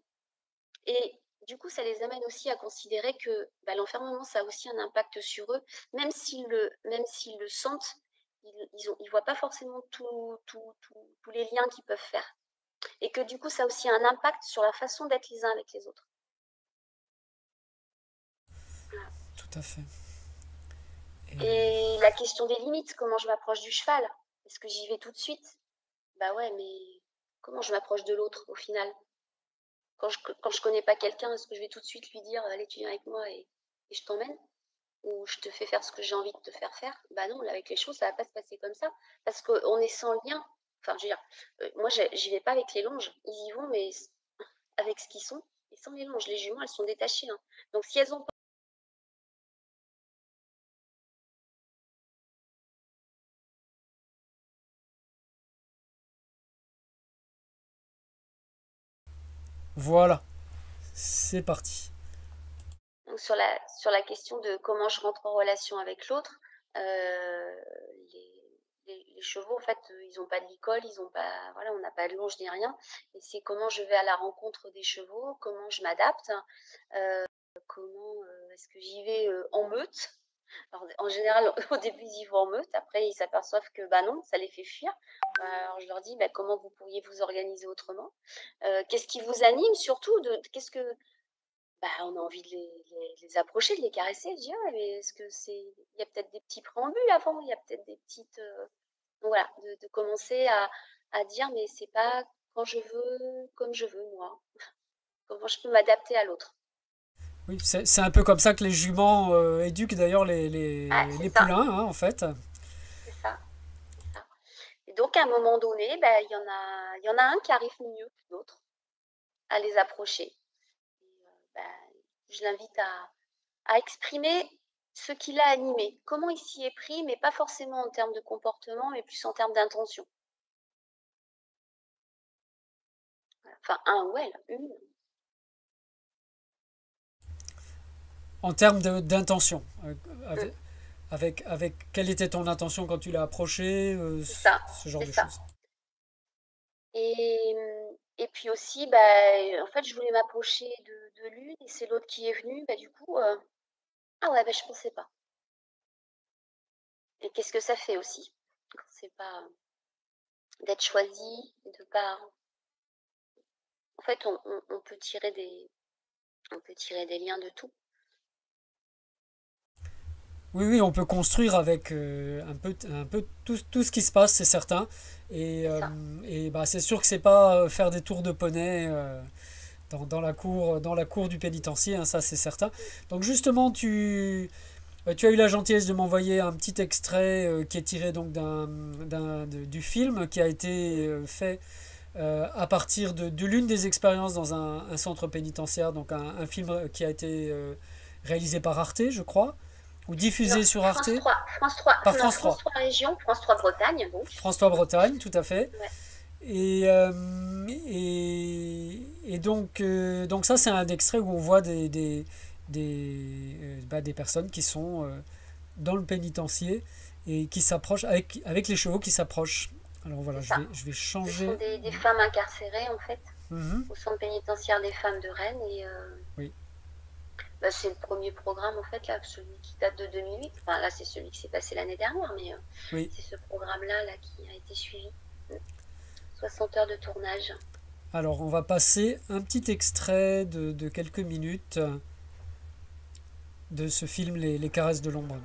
Et du coup, ça les amène aussi à considérer que l'enfermement, ça a aussi un impact sur eux, même s'ils le sentent ils ne voient pas forcément tous les liens qu'ils peuvent faire. Et que du coup, ça a aussi un impact sur la façon d'être les uns avec les autres. Tout à fait. Et... la question des limites, comment je m'approche du cheval? Est-ce que j'y vais tout de suite? Bah ouais, mais comment je m'approche de l'autre au final? Quand je, quand je connais pas quelqu'un, est-ce que je vais tout de suite lui dire allez, tu viens avec moi et je t'emmène? Ou je te fais faire ce que j'ai envie de te faire faire. Bah non, avec les choses, ça va pas se passer comme ça. Parce qu'on est sans lien. Enfin, je veux dire, euh, moi, j'y vais pas avec les longes. Ils y vont, mais avec ce qu'ils sont, et sans les longes. Les jumeaux, elles sont détachées. Hein. Donc, si elles ont pas Voilà, c'est parti sur la, sur la question de comment je rentre en relation avec l'autre, euh, les, chevaux, en fait, ils n'ont pas de licol, ils ont pas, voilà, on n'a pas de longe ni rien. Et c'est comment je vais à la rencontre des chevaux, comment je m'adapte, euh, comment euh, est-ce que j'y vais en meute. en général, au début, ils y vont en meute. Après, ils s'aperçoivent que bah non, ça les fait fuir. Alors, je leur dis bah, comment vous pourriez vous organiser autrement? qu'est-ce qui vous anime surtout? Qu'est-ce que bah, on a envie de les, approcher, de les caresser. Je dis, ah, mais est-ce que c'est. Il y a peut-être des petits préambules avant, il y a peut-être des petites. Euh, voilà, de, commencer à, dire, mais c'est pas quand je veux, comme je veux, moi. Comment je peux m'adapter à l'autre? Oui, c'est un peu comme ça que les juments euh, éduquent d'ailleurs les, les, ah, poulains, hein, en fait. C'est ça, Et donc, à un moment donné, bah, il y, en a, y en a un qui arrive mieux que d'autres à les approcher. Je l'invite à, exprimer ce qui l'a animé, comment il s'y est pris, mais pas forcément en termes de comportement, mais plus en termes d'intention. Enfin, un ou elle, une. En termes d'intention, euh, mmh. avec, avec, quelle était ton intention quand tu l'as approché, euh, ce genre de choses. Et Et puis aussi, bah, en fait, je voulais m'approcher de, de l'une et c'est l'autre qui est venue. Bah, du coup, euh, ah ouais, bah, je pensais pas. Et qu'est-ce que ça fait aussi? C'est pas d'être choisi, de pas. En fait, on, on, peut tirer des, on peut tirer des liens de tout. Oui, oui, on peut construire avec euh, un peu, un peu tout, tout, ce qui se passe, c'est certain. Et, euh, et bah, c'est sûr que c'est pas euh, faire des tours de poney dans, dans, la cour, dans la cour du pénitencier, hein, ça c'est certain. Donc justement, tu, tu as eu la gentillesse de m'envoyer un petit extrait qui est tiré donc d'un, du film qui a été fait à partir de, de l'une des expériences dans un, un, centre pénitentiaire, donc un, un film qui a été réalisé par Arte, je crois ou diffusé sur Arte France 3, France 3, par France, 3. France 3 Région, France 3 Bretagne. Donc. France 3 Bretagne, tout à fait. Et, euh, et, et, donc, euh, donc ça, c'est un extrait où on voit des, des, des, euh, bah, des personnes qui sont dans le pénitencier et qui s'approchent, avec, avec les chevaux qui s'approchent. Alors voilà, je vais, je vais, changer. Ce sont des, femmes incarcérées, en fait, mhm. au centre pénitentiaire des femmes de Rennes. Et, oui. Bah, c'est le premier programme en fait là, celui qui date de 2008. Enfin là c'est celui qui s'est passé l'année dernière, mais euh, c'est ce programme-là là, qui a été suivi. 60 heures de tournage. Alors on va passer un petit extrait de, de quelques minutes de ce film Les, les caresses de l'ombre.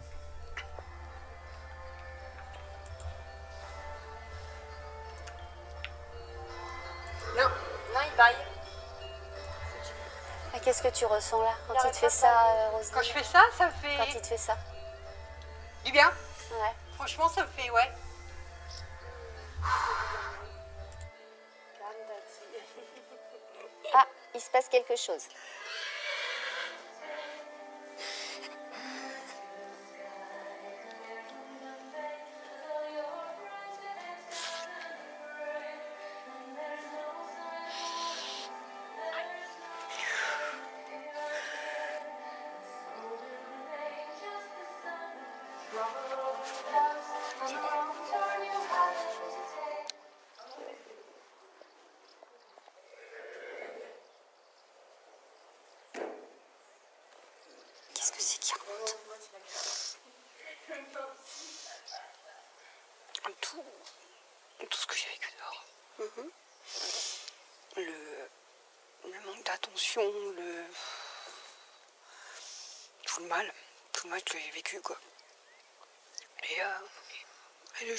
Que tu ressens là quand il te fait ça, euh, Quand je fais ça, ça me fait. Quand il te fait ça. Du bien Ouais. Franchement, ça me fait, ouais. Ah, il se passe quelque chose.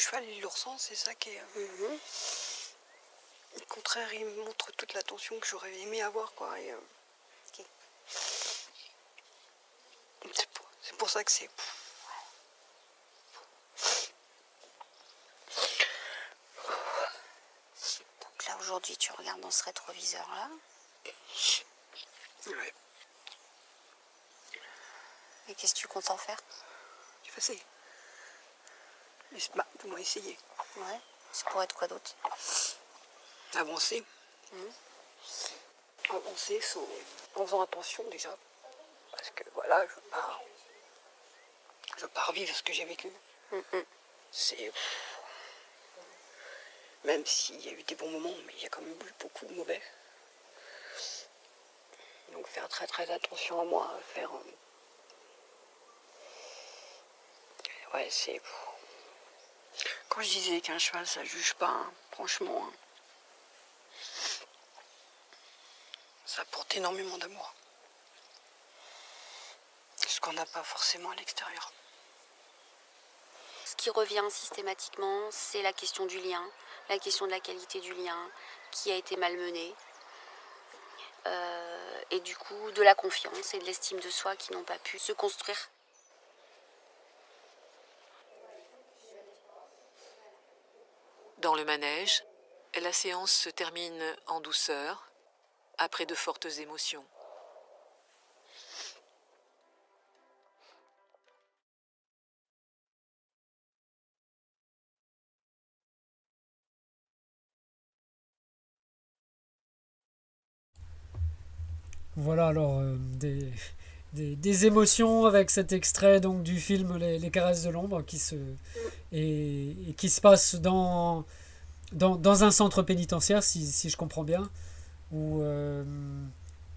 Cheval et l'ourson, c'est ça qui est. Euh, au contraire, il montre toute l'attention que j'aurais aimé avoir, quoi. Et, euh, c'est pour, ça que c'est. Donc là, aujourd'hui, tu regardes dans ce rétroviseur-là. Et qu'est-ce que tu comptes en faire? Effacer. Bah, du moins essayer. Ouais. C'est pour être quoi d'autre Avancer. Mmh. Avancer en faisant attention déjà. Parce que voilà, je pars. Je pars vivre ce que j'ai vécu. Mmh, mmh. C'est. Même s'il y a eu des bons moments, mais il y a quand même eu beaucoup de mauvais. Donc faire très très attention à moi, faire. Euh, ouais, c'est. Quand je disais qu'un cheval ça juge pas, hein, franchement, hein, ça apporte énormément d'amour. Ce qu'on n'a pas forcément à l'extérieur. Ce qui revient systématiquement, c'est la question du lien, la question de la qualité du lien qui a été malmenée, euh, et du coup de la confiance et de l'estime de soi qui n'ont pas pu se construire. Dans le manège, la séance se termine en douceur, après de fortes émotions. Voilà alors euh, des, des, émotions avec cet extrait donc du film Les, caresses de l'ombre qui se et, qui se passe dans, dans, dans un centre pénitentiaire si, si je comprends bien. ou,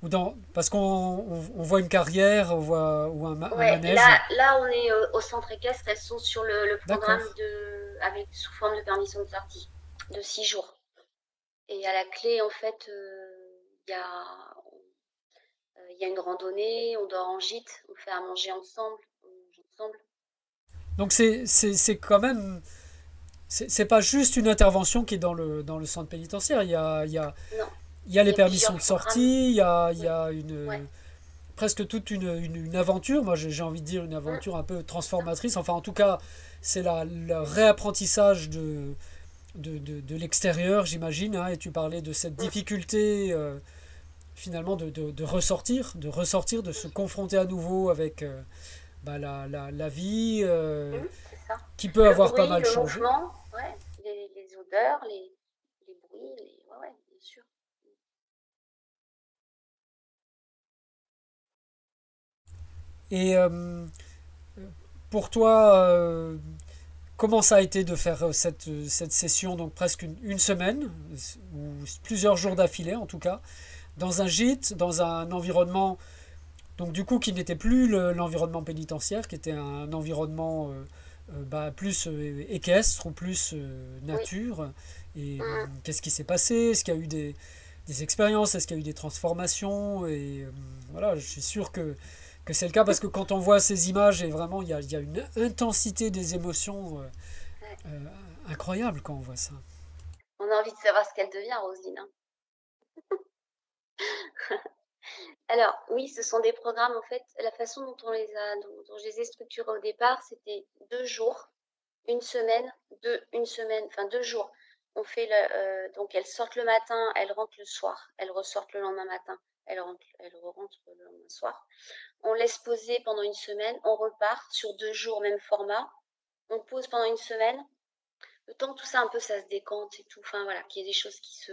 ou dans, parce qu'on on, voit une carrière, on voit ou un, manège. Là, là, on est au, centre équestre, elles sont sur le, programme de, avec, sous forme de permission de sortie de six jours. Et à la clé, en fait, il y a y a une randonnée, on dort en gîte, on fait à manger ensemble. ensemble. Donc c'est quand même... C'est pas juste une intervention qui est dans le, dans le centre pénitentiaire. Il y a, il y a, il y a les permissions de sortie, il y a, il y a une, presque toute une, une, aventure. Moi, j'ai envie de dire une aventure un peu transformatrice. Enfin, en tout cas, c'est le réapprentissage de, de, de, de l'extérieur, j'imagine. Hein, et tu parlais de cette difficulté euh, finalement de, de, ressortir, de ressortir, de se confronter à nouveau avec euh, bah, la, la, la, vie euh, qui peut avoir pas mal le changé. Ouais, les, les, odeurs, les, les bruits, les... Ouais, ouais, bien sûr. Et euh, pour toi, comment ça a été de faire cette, cette session, donc presque une, une semaine, ou plusieurs jours d'affilée en tout cas dans un gîte, dans un environnement, donc du coup qui n'était plus l'environnement pénitentiaire, qui était un environnement euh, euh, bah, plus euh, équestre ou plus nature. Et mm. qu'est-ce qui s'est passé? Est-ce qu'il y a eu des, des expériences? Est-ce qu'il y a eu des transformations? Et voilà, je suis sûr que, que c'est le cas parce que quand on voit ces images, et vraiment il y a, il y a une intensité des émotions incroyable quand on voit ça. On a envie de savoir ce qu'elle devient, Rosine. Hein. Alors oui, ce sont des programmes en fait, la façon dont on les a dont je les ai structurés au départ, c'était deux jours, une semaine, deux une semaine, enfin deux jours. On fait euh, donc elles sortent le matin, elles rentrent le soir, elles ressortent le lendemain matin, elles rentrent elles rentrent le lendemain soir. On laisse poser pendant une semaine, on repart sur deux jours, même format. On pose pendant une semaine. Le temps tout ça un peu ça se décante et tout, enfin voilà, qu'il y ait des choses qui se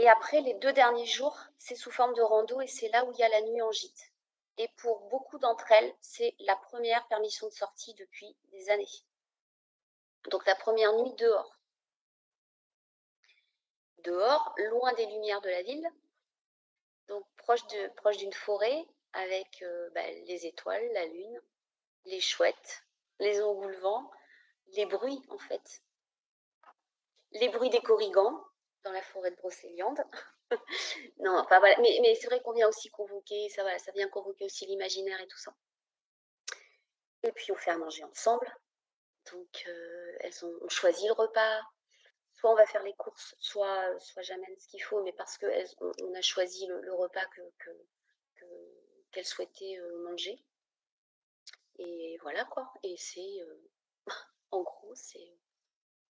et après, les deux derniers jours, c'est sous forme de rando et c'est là où il y a la nuit en gîte. Et pour beaucoup d'entre elles, c'est la première permission de sortie depuis des années. Donc la première nuit dehors. Dehors, loin des lumières de la ville, donc proche d'une forêt avec euh, bah, les étoiles, la lune, les chouettes, les engoulevents, les bruits en fait. Les bruits des corrigans, dans la forêt de Brocéliande. non, enfin voilà, mais, c'est vrai qu'on vient aussi convoquer, ça, voilà, ça vient convoquer aussi l'imaginaire et tout ça. Et puis on fait manger ensemble. Donc euh, elles ont, on choisit le repas. Soit on va faire les courses, soit, soit j'amène ce qu'il faut, mais parce qu'on on a choisi le, repas que, qu'elles souhaitaient euh, manger. Et voilà quoi. Et c'est, euh, en gros, c'est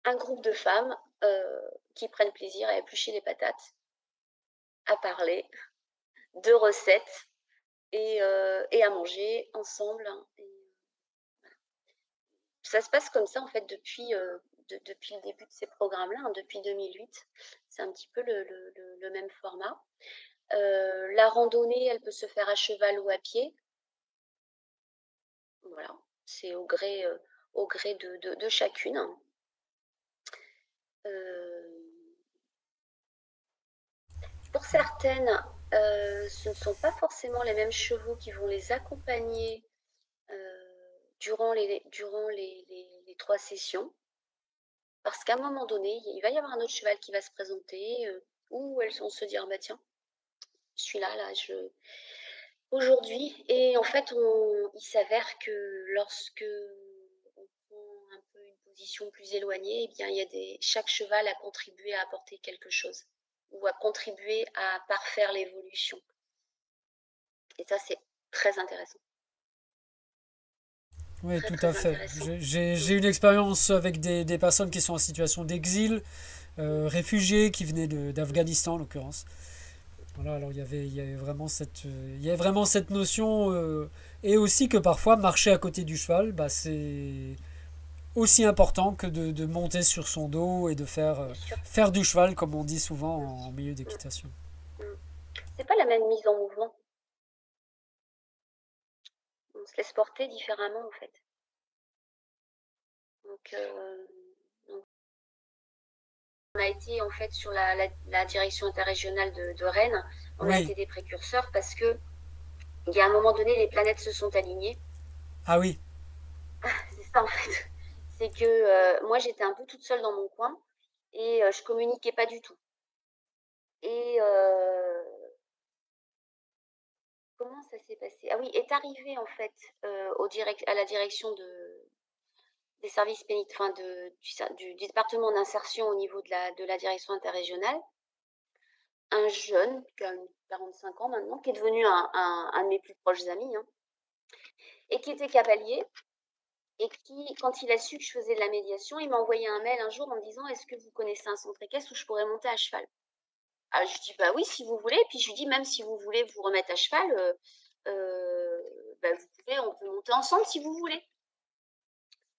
un groupe de femmes euh, qui prennent plaisir à éplucher les patates, à parler de recettes et, euh, à manger ensemble. Hein, Ça se passe comme ça en fait depuis, euh, depuis le début de ces programmes-là, hein, depuis 2008. C'est un petit peu le, même format. la randonnée, elle peut se faire à cheval ou à pied. Voilà, c'est au gré, au gré de, chacune. Hein. Euh, pour certaines, euh, ce ne sont pas forcément les mêmes chevaux qui vont les accompagner euh, durant, les, durant les, trois sessions. Parce qu'à un moment donné, il va y avoir un autre cheval qui va se présenter, ou elles vont se dire, bah tiens, celui-là, là, je... Aujourd'hui, et en fait, il s'avère que lorsque plus éloignée, eh bien, il y a des, chaque cheval a contribué à apporter quelque chose ou a contribué à parfaire l'évolution. Et ça, c'est très intéressant. Oui, tout à fait. J'ai une expérience avec des, des, personnes qui sont en situation d'exil, euh, réfugiés, qui venaient d'Afghanistan en l'occurrence. Voilà, alors il y avait, il y avait, vraiment, cette, il y avait vraiment cette notion, euh, et aussi que parfois marcher à côté du cheval, bah, c'est aussi important que de, monter sur son dos et de faire, euh, faire du cheval, comme on dit souvent en, milieu d'équitation. Mm. C'est pas la même mise en mouvement. On se laisse porter différemment en fait. Donc, euh, a été en fait sur la, la, direction interrégionale de, de Rennes, on a été des précurseurs parce que il y a un moment donné, les planètes se sont alignées. Ah oui. C'est ça en fait. C'est que euh, moi j'étais un peu toute seule dans mon coin et euh, je communiquais pas du tout. Et euh, comment ça s'est passé? Ah oui, est arrivé en fait direct, à la direction de, des services pénitentiaires, du, département d'insertion au niveau de la, direction interrégionale, un jeune qui a 45 ans maintenant, qui est devenu un, un, de mes plus proches amis, hein, et qui était cavalier, et qui, quand il a su que je faisais de la médiation, il m'a envoyé un mail un jour en me disant Est-ce que vous connaissez un centre équestre où je pourrais monter à cheval? Alors je lui dis Bah oui, si vous voulez. Puis je lui dis Même si vous voulez vous remettre à cheval, euh, euh, bah, vous pouvez, on peut monter ensemble si vous voulez.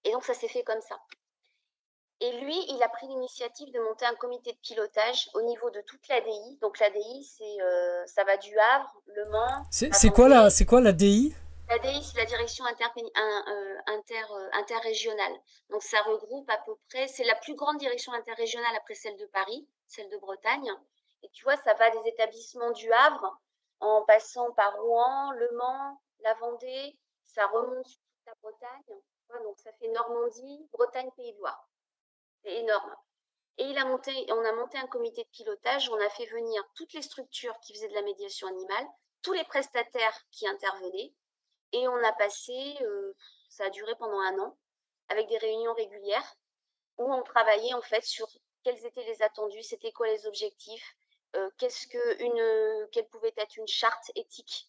Et donc ça s'est fait comme ça. Et lui, il a pris l'initiative de monter un comité de pilotage au niveau de toute l'ADI. Donc l'ADI, c'est euh, ça va du Havre, Le Mans. C'est quoi la c'est quoi l'ADI L'ADI, c'est la direction euh, euh, interrégionale. Donc ça regroupe à peu près, c'est la plus grande direction interrégionale après celle de Paris, celle de Bretagne. Et tu vois, ça va des établissements du Havre en passant par Rouen, Le Mans, la Vendée, ça remonte sur toute la Bretagne. Donc ça fait Normandie, Bretagne, Pays de Loire. C'est énorme. Et il a monté, on a monté un comité de pilotage, on a fait venir toutes les structures qui faisaient de la médiation animale, tous les prestataires qui intervenaient, et on a passé, ça a duré pendant un an, avec des réunions régulières, où on travaillait en fait sur quels étaient les attendus, c'était quoi les objectifs, qu'est-ce que une, quelle pouvait être une charte éthique,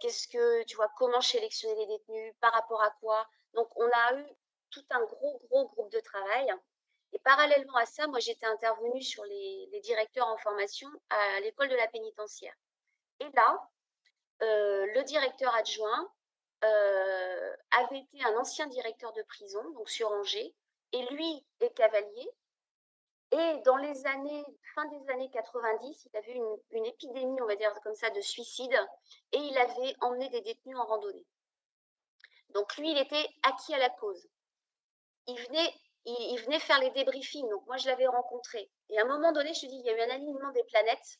qu'est-ce que, tu vois, comment sélectionner les détenus, par rapport à quoi. Donc on a eu tout un gros, gros groupe de travail et parallèlement à ça, moi, j'étais intervenue sur les, directeurs en formation à l'école de la pénitentiaire. Et là, le directeur adjoint euh, avait été un ancien directeur de prison, donc sur Angers, et lui est cavalier. Et dans les années, fin des années 90, il avait une, une épidémie, on va dire comme ça, de suicide, et il avait emmené des détenus en randonnée. Donc lui, il était acquis à la cause. Il venait il, venait faire les débriefings. Donc, moi, je l'avais rencontré. Et à un moment donné, je te dis, il y a eu un alignement des planètes.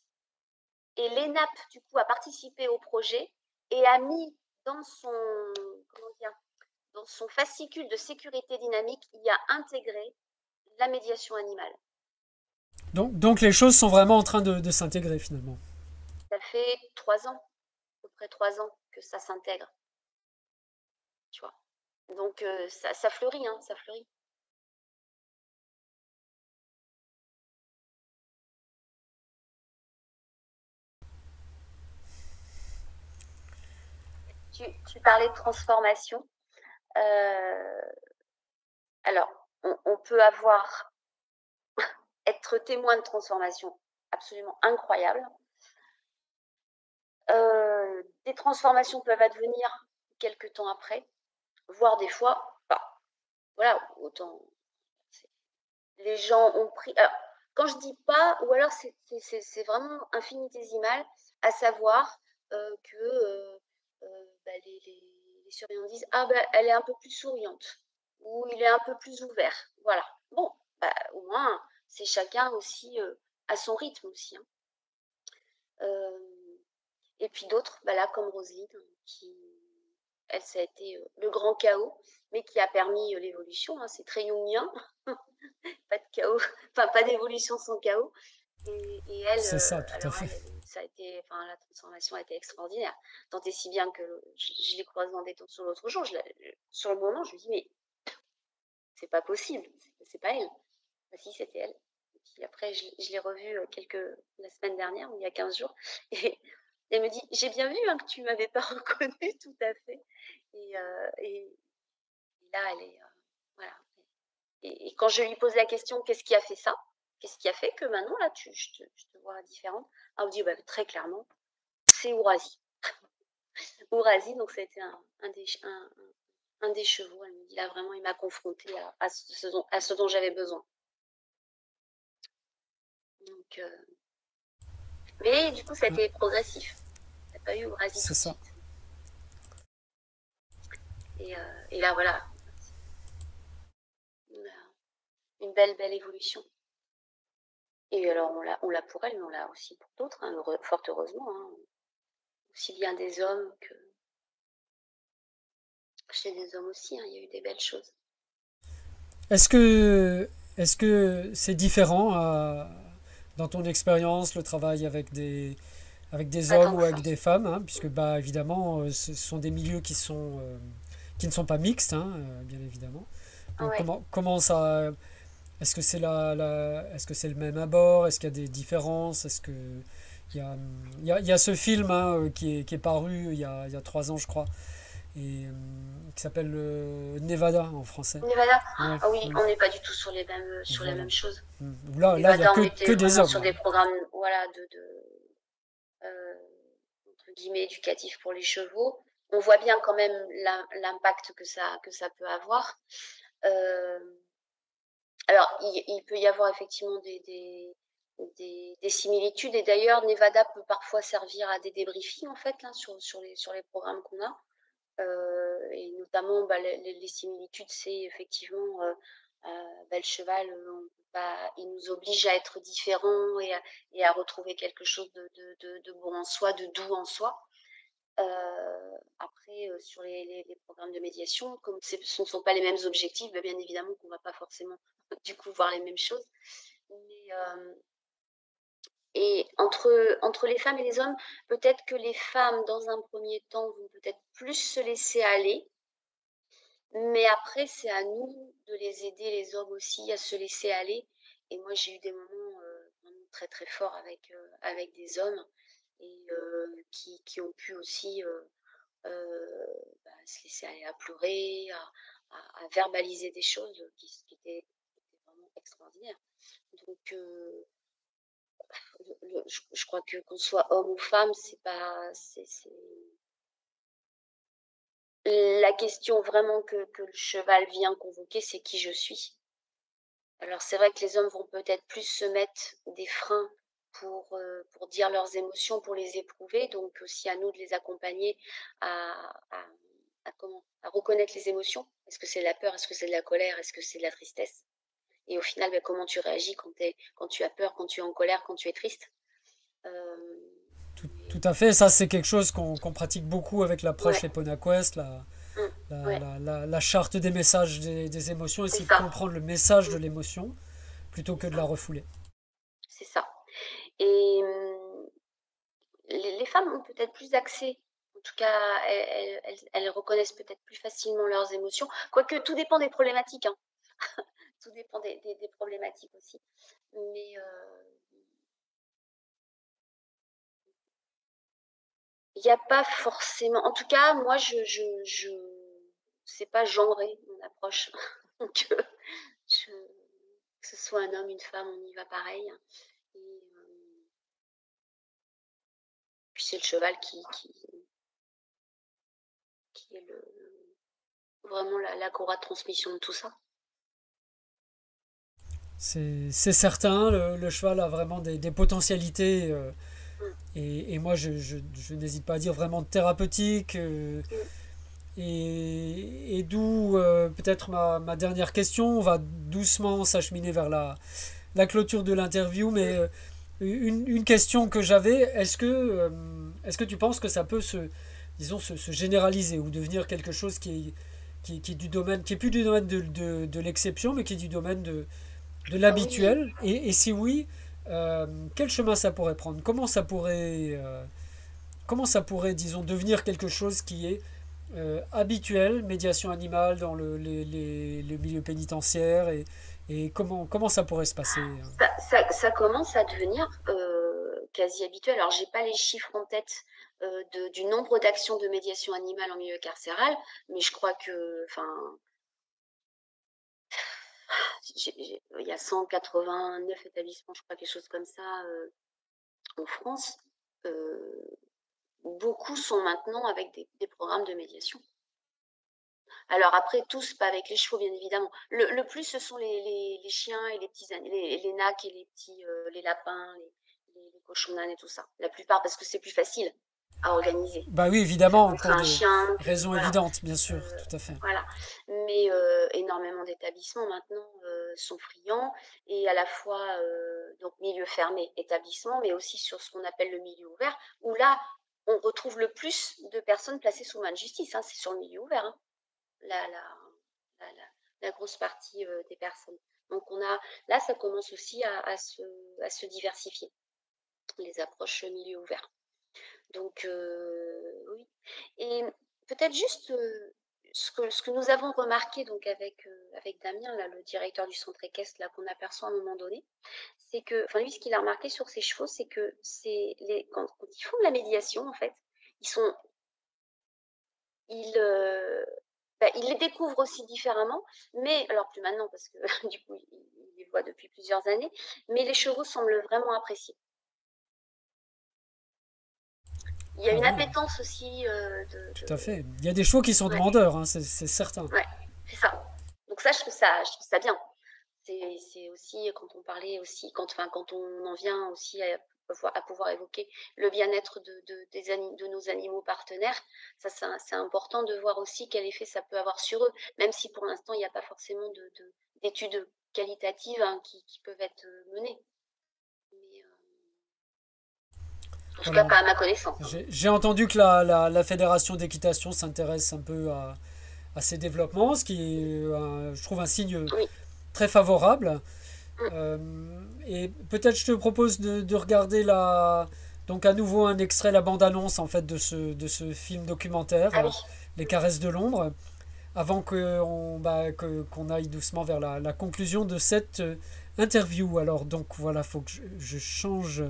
Et l'ENAP, du coup, a participé au projet et a mis dans son, comment dire, dans son fascicule de sécurité dynamique, il a intégré la médiation animale. Donc, donc les choses sont vraiment en train de, s'intégrer finalement. Ça fait trois ans, à peu près trois ans que ça s'intègre. Tu vois. Donc euh, ça, ça fleurit, hein, ça fleurit. Tu, parlais de transformation. Euh, alors, on, peut avoir, être témoin de transformation absolument incroyable. Euh, des transformations peuvent advenir quelques temps après, voire des fois, bah, voilà, autant. Les gens ont pris. quand je dis pas, ou alors c'est vraiment infinitésimal, à savoir euh, que bah, les, surveillants disent Ah, ben, elle est un peu plus souriante, ou il est un peu plus ouvert. Voilà. Bon, bah, au moins, c'est chacun aussi euh, à son rythme aussi. Hein. Euh, et puis d'autres, bah, comme Roselyne, qui, elle, ça a été euh, le grand chaos, mais qui a permis l'évolution. Hein. c'est très jungien. pas de chaos, enfin, pas d'évolution sans chaos. Et, elle, c'est ça, tout à fait ça a été, enfin, la transformation a été extraordinaire. Tant et si bien que je, l'ai croisé en détention l'autre jour. sur le moment, je me dis, mais c'est pas possible, c'est pas elle. Bah, si, c'était elle. Et puis après, je, l'ai revue euh, quelques, la semaine dernière, il y a 15 jours. Et elle me dit, j'ai bien vu hein, que tu m'avais pas reconnue tout à fait. Et, euh, là, elle est. Euh, voilà. Et, et, quand je lui pose la question, qu'est-ce qui a fait ça? Qu'est-ce qui a fait que maintenant, là, tu, je, te, vois différente? Elle me dit, bah, très clairement, c'est Ourasi. Ourasi, donc ça a été un, des, un, des, chevaux. Elle me dit, là, vraiment, il m'a confronté à, ce, dont, à ce dont j'avais besoin. Donc, euh, Mais du coup, ça a été progressif. Il n'y a pas eu Ourasi. C'est ça. Et, euh, et, là, voilà. Une belle, belle évolution. Et alors, on l'a pour elle, mais on l'a aussi pour d'autres, hein, fort heureusement. Hein. Aussi bien des hommes que chez des hommes aussi, hein, il y a eu des belles choses. Est-ce que est-ce que c'est différent euh, dans ton expérience, le travail avec des, avec des hommes ou avec des femmes, puisque bah, évidemment, euh, ce sont des milieux qui, sont, euh, qui ne sont pas mixtes, bien évidemment. comment, comment ça est-ce que c'est la, la est-ce que c'est le même abord? Est-ce qu'il y a des différences? Est-ce que il y a, y, a, y a, ce film hein, euh, qui, est, qui, est, paru il y, a, il y a trois ans, je crois, et euh, qui s'appelle euh, Nevada en français. Nevada? Ah oui, on n'est pas du tout sur les mêmes, sur les mêmes choses. Mmh. Là, là il n'y a que, que des hommes. Sur des programmes voilà, de, de entre guillemets, éducatifs pour les chevaux. On voit bien quand même l'impact que ça, que ça peut avoir. Euh, alors, il, peut y avoir effectivement des, des, similitudes. Et d'ailleurs, Nevada peut parfois servir à des débriefings, en fait, là, sur, sur, les, sur les programmes qu'on a. Euh, et notamment, bah, les, similitudes, c'est effectivement euh, euh bah, le cheval, il nous oblige à être différents et à, et à retrouver quelque chose de, de, de, bon en soi, de doux en soi. Euh, après, sur les, programmes de médiation, comme ce ne sont pas les mêmes objectifs, bah, bien évidemment qu'on ne va pas forcément du coup voir les mêmes choses. Euh, et entre, les femmes et les hommes, peut-être que les femmes, dans un premier temps, vont peut-être plus se laisser aller. Mais après, c'est à nous de les aider, les hommes aussi, à se laisser aller. Et moi, j'ai eu des moments euh, très très forts euh, avec des hommes et qui, ont pu aussi bah, se laisser aller à pleurer, à, verbaliser des choses qui, étaient extraordinaire. Donc, euh, je, crois que qu'on soit homme ou femme, c'est pas. La question vraiment que, le cheval vient convoquer, c'est qui je suis. Alors, c'est vrai que les hommes vont peut-être plus se mettre des freins pour, euh, pour dire leurs émotions, pour les éprouver. Donc, aussi à nous de les accompagner à, à, à comment, à reconnaître les émotions. Est-ce que c'est de la peur Est-ce que c'est de la colère Est-ce que c'est de la tristesse? Et au final, ben, comment tu réagis quand, quand tu as peur, quand tu es en colère, quand tu es triste? Euh, tout, à fait, ça c'est quelque chose qu'on pratique beaucoup avec l'approche ouais. EponaQuest, la, mmh, la, la, charte des messages des, émotions, essayer de comprendre le message de l'émotion plutôt que de la refouler. C'est ça. Et hum, les, femmes ont peut-être plus accès en tout cas, elles, reconnaissent peut-être plus facilement leurs émotions, quoique tout dépend des problématiques. Hein. tout dépend des, problématiques aussi. Mais euh, il n'y a pas forcément. En tout cas, moi, je je, je pas genrer mon approche. Euh, que ce soit un homme, une femme, on y va pareil. Et, euh, puis c'est le cheval qui, qui, qui est le, vraiment la, la de transmission de tout ça. C'est certain, le, cheval a vraiment des, potentialités. Euh, et, moi, je, n'hésite pas à dire vraiment thérapeutique. Euh, et, d'où euh, peut-être ma, dernière question. On va doucement s'acheminer vers la, la clôture de l'interview. Mais une, question que j'avais, est-ce que, est que tu penses que ça peut se, disons, se, généraliser ou devenir quelque chose qui est, qui, du domaine, qui est plus du domaine de, de l'exception, mais qui est du domaine de de l'habituel? Et, si oui, euh, quel chemin ça pourrait prendre? Comment ça pourrait, euh, comment ça pourrait, disons, devenir quelque chose qui est euh, habituel, médiation animale dans le, les, les, milieu pénitentiaire et, et, comment, comment ça pourrait se passer ça, ça, commence à devenir quasi habituel. Alors, j'ai pas les chiffres en tête de, du nombre d'actions de médiation animale en milieu carcéral, mais je crois que, enfin, il y a 189 établissements, je crois, quelque chose comme ça, euh, en France. Euh, beaucoup sont maintenant avec des, programmes de médiation. Alors après, tous, pas avec les chevaux, bien évidemment. Le, plus, ce sont les, chiens et les petits les, les nacs et les petits, euh, les lapins, les, les, cochons d'âne et tout ça. La plupart, parce que c'est plus facile. à organiser. Bah oui, évidemment, pour un chien, raisons évidentes, bien sûr, tout à fait. Voilà, mais énormément d'établissements maintenant sont friands et à la fois donc milieu fermé, établissement, mais aussi sur ce qu'on appelle le milieu ouvert, où là on retrouve le plus de personnes placées sous main de justice. Hein, c'est sur le milieu ouvert, hein, la, la, la, grosse partie des personnes. Donc on a là, ça commence aussi à, se, à se diversifier les approches milieu ouvert. Donc, oui. Et peut-être juste ce, que, ce que nous avons remarqué donc avec, avec Damien, là, le directeur du centre équestre, qu'on aperçoit à un moment donné, c'est que, enfin, lui, ce qu'il a remarqué sur ses chevaux, c'est que les, quand, ils font de la médiation, en fait, ils sont. Ils, bah, ils les découvrent aussi différemment, mais, alors plus maintenant, parce que du coup, ils les voient depuis plusieurs années, mais les chevaux semblent vraiment apprécier. Il y a une ah appétence aussi euh, de, Tout à fait. Il y a des chevaux qui sont demandeurs, hein, c'est certain. Ouais, c'est ça. Donc ça, je trouve ça, je trouve ça bien. C'est aussi quand on parlait aussi, quand, enfin, quand on en vient aussi à, à pouvoir évoquer le bien-être de, de, des de nos animaux partenaires, ça c'est important de voir aussi quel effet ça peut avoir sur eux, même si pour l'instant il n'y a pas forcément d'études qualitatives hein, qui, qui, peuvent être menées. En tout cas, pas à ma connaissance. J'ai entendu que la, la, fédération d'équitation s'intéresse un peu à, à, ces développements, ce qui est, je trouve, un signe très favorable. Euh, et peut-être je te propose de, de, regarder la, donc à nouveau un extrait, la bande-annonce en fait de ce, de ce film documentaire, ah Les caresses de l'ombre, avant qu'on bah, qu'on aille doucement vers la, la, conclusion de cette euh, interview. Alors donc voilà, faut que je, je change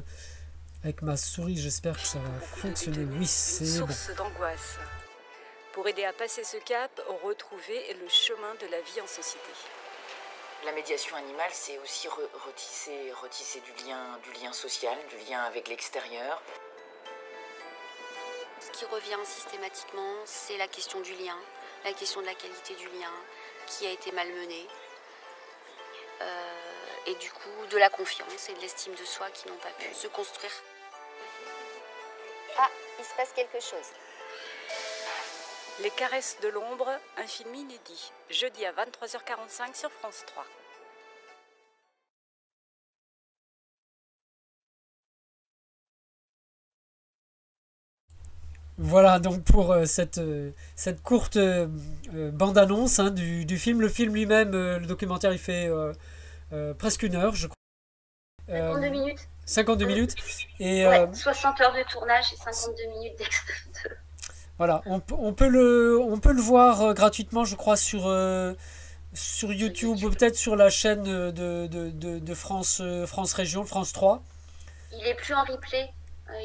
avec ma souris, j'espère que ça va fonctionner. Oui, c'est source d'angoisse. Pour aider à passer ce cap, retrouver le chemin de la vie en société. La médiation animale, c'est aussi retisser, retisser du, lien, du lien social, du lien avec l'extérieur. Ce qui revient systématiquement, c'est la question du lien, la question de la qualité du lien qui a été malmenée. Euh, et du coup de la confiance et de l'estime de soi qui n'ont pas pu se construire. Ah, il se passe quelque chose. Les caresses de l'ombre, un film inédit, jeudi à 23h45 sur France 3. Voilà donc pour euh, cette, euh, cette courte euh, bande-annonce hein, du, du, film. Le film lui-même, le documentaire, il fait euh, presque une heure, je crois. 52 euh, minutes. 52 minutes. Et, ouais, 60 euh, heures de tournage et 52 minutes d'extra. Voilà, on, on, peut le, on peut le voir gratuitement, je crois, sur, sur YouTube ou peut-être sur la chaîne de, de, de, France, France Région, France 3. Il est plus en replay.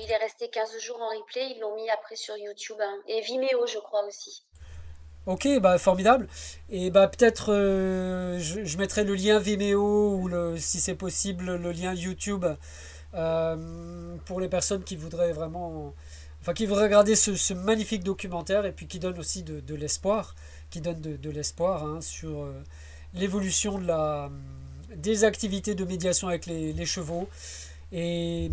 Il est resté 15 jours en replay. Ils l'ont mis après sur YouTube. Hein. Et Vimeo, je crois aussi. Ok, bah formidable. Et bah peut-être euh, je, mettrai le lien Vimeo ou le, si c'est possible le lien YouTube euh, pour les personnes qui voudraient vraiment, enfin qui voudraient regarder ce, magnifique documentaire et puis qui donne aussi de, l'espoir, qui donne de, l'espoir hein, sur euh, l'évolution de la des activités de médiation avec les, chevaux. Et,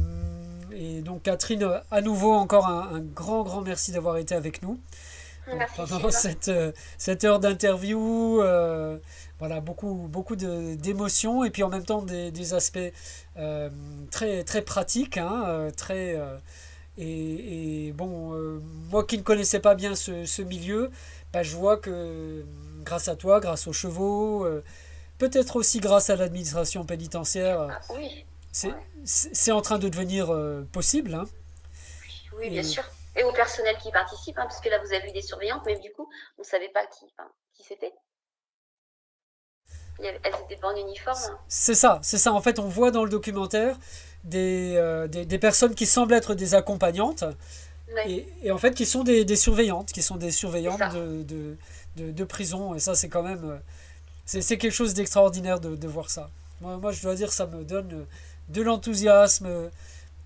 et, donc Catherine, à nouveau encore un grand grand merci d'avoir été avec nous pendant cette, euh, cette heure d'interview. Euh, voilà, beaucoup, beaucoup d'émotions et puis en même temps des, des aspects euh, très, très pratiques. Hein, très, et, et, bon, moi qui ne connaissais pas bien ce, ce milieu, bah, je vois que grâce à toi, grâce aux chevaux, peut-être aussi grâce à l'administration pénitentiaire, ah, oui. c'est en train de devenir possible. Hein. Oui, bien sûr et au personnel qui participe, hein, parce que là vous avez vu des surveillantes, mais du coup on ne savait pas qui, qui c'était. Elles n'étaient pas en uniforme. Hein. C'est ça, c'est ça. En fait, on voit dans le documentaire des, euh, des, des, personnes qui semblent être des accompagnantes et, et, en fait qui sont des, des, surveillantes, qui sont des surveillantes de, de, de, de, prison. Et ça, c'est quand même. Euh, c'est quelque chose d'extraordinaire de, de, voir ça. Moi, moi, je dois dire, ça me donne de l'enthousiasme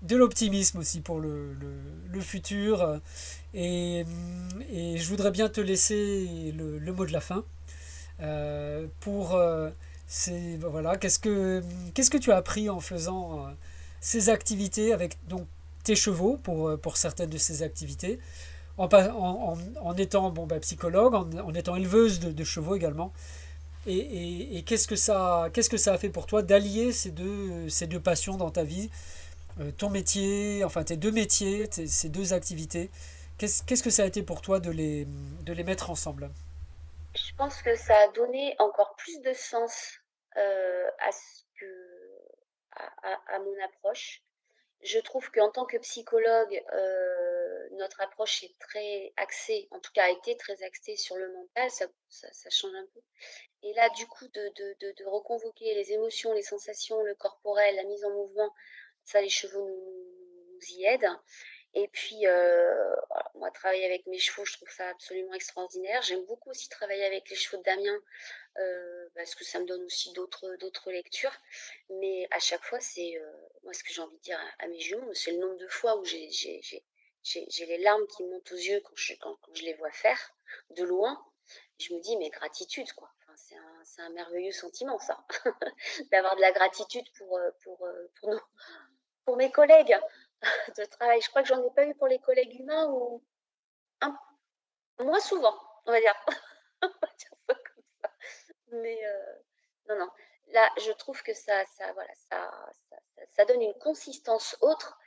de l'optimisme aussi pour le, le, futur. Et, et, je voudrais bien te laisser le, le mot de la fin. Euh, pour euh, voilà, qu'est-ce que qu'est-ce que tu as appris en faisant euh, ces activités avec donc tes chevaux pour, pour certaines de ces activités, en, en, en étant bon, bah, psychologue, en, étant éleveuse de, chevaux également. Et, et, qu'est-ce que ça qu'est-ce que ça a fait pour toi d'allier ces deux, ces deux passions dans ta vie? Ton métier, enfin tes deux métiers, ces deux activités. Qu'est-ce que ça a été pour toi de les, de les mettre ensemble? Je pense que ça a donné encore plus de sens euh, à, ce à, mon approche. Je trouve qu'en tant que psychologue, euh, notre approche est très axée, en tout cas a été très axée sur le mental, ça, change un peu. Et là, du coup, de, de, reconvoquer les émotions, les sensations, le corporel, la mise en mouvement, ça, les chevaux nous, nous y aident. Et puis, euh, moi, travailler avec mes chevaux, je trouve ça absolument extraordinaire. J'aime beaucoup aussi travailler avec les chevaux de Damien, euh, parce que ça me donne aussi d'autres, d'autres lectures. Mais à chaque fois, c'est, euh, moi, ce que j'ai envie de dire à, mes jumeaux, c'est le nombre de fois où j'ai, les larmes qui montent aux yeux quand je, quand, je les vois faire, de loin. Je me dis, mais gratitude, quoi. C'est, un, un merveilleux sentiment, ça, d'avoir de la gratitude pour, pour, pour, nos, pour mes collègues de travail. Je crois que j'en ai pas eu pour les collègues humains ou un... moins souvent, on va dire. Mais euh, non, non. Là, je trouve que ça, ça, voilà, ça, ça, donne une consistance autre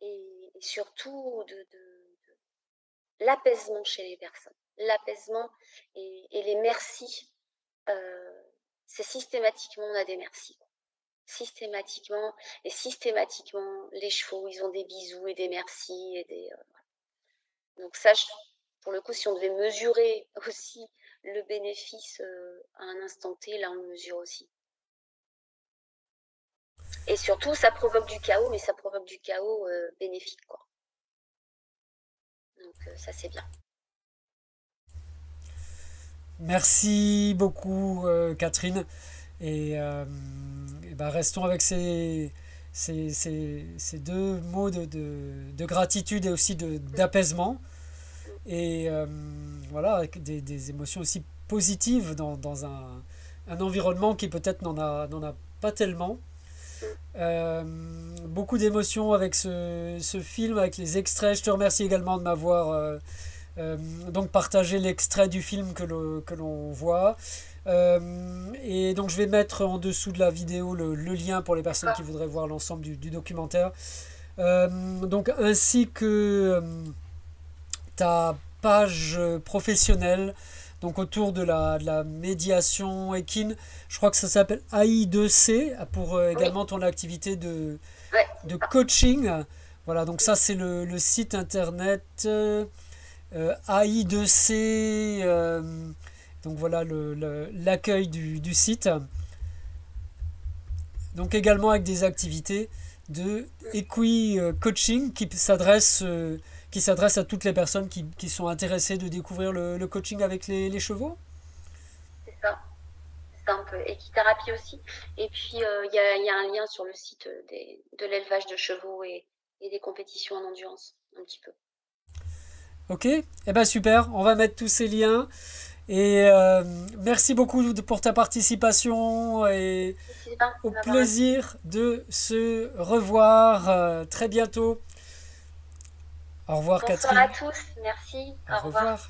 et, surtout de, l'apaisement chez les personnes. L'apaisement et, les merci. Euh, c'est systématiquement, on a des merci systématiquement et systématiquement les chevaux ils ont des bisous et des merci et des euh, donc ça pour le coup si on devait mesurer aussi le bénéfice euh, à un instant T là on le mesure aussi. Et surtout ça provoque du chaos mais ça provoque du chaos euh, bénéfique quoi. Donc ça c'est bien. Merci beaucoup Catherine. Et ben, restons avec ces, deux mots de, de, gratitude et aussi d'apaisement. Et euh, voilà, avec des, émotions aussi positives dans, dans un, un, environnement qui peut-être n'en a, a pas tellement. Euh, beaucoup d'émotions avec ce, film, avec les extraits. Je te remercie également de m'avoir euh, donc partagé l'extrait du film que l'on voit. Et donc je vais mettre en dessous de la vidéo le, lien pour les personnes qui voudraient voir l'ensemble du, documentaire. Euh, donc ainsi que ta page professionnelle donc autour de la, de la médiation équine. Je crois que ça s'appelle AI2C pour également ton activité de, de coaching. Voilà, donc ça c'est le, le, site internet AI2C. Donc voilà l'accueil du, site. Donc également avec des activités de Equi Coaching qui s'adresse euh, qui s'adresse à toutes les personnes qui, sont intéressées de découvrir le, coaching avec les, chevaux C'est ça. C'est un peu équithérapie aussi. Et puis, euh, il y, a, un lien sur le site de l'élevage de chevaux et, et, des compétitions en endurance, un petit peu. Ok, eh ben super, on va mettre tous ces liens. Et euh, merci beaucoup pour ta participation et au plaisir de se revoir euh, très bientôt. Au revoir Bonsoir Catherine. à tous, merci. Au, revoir.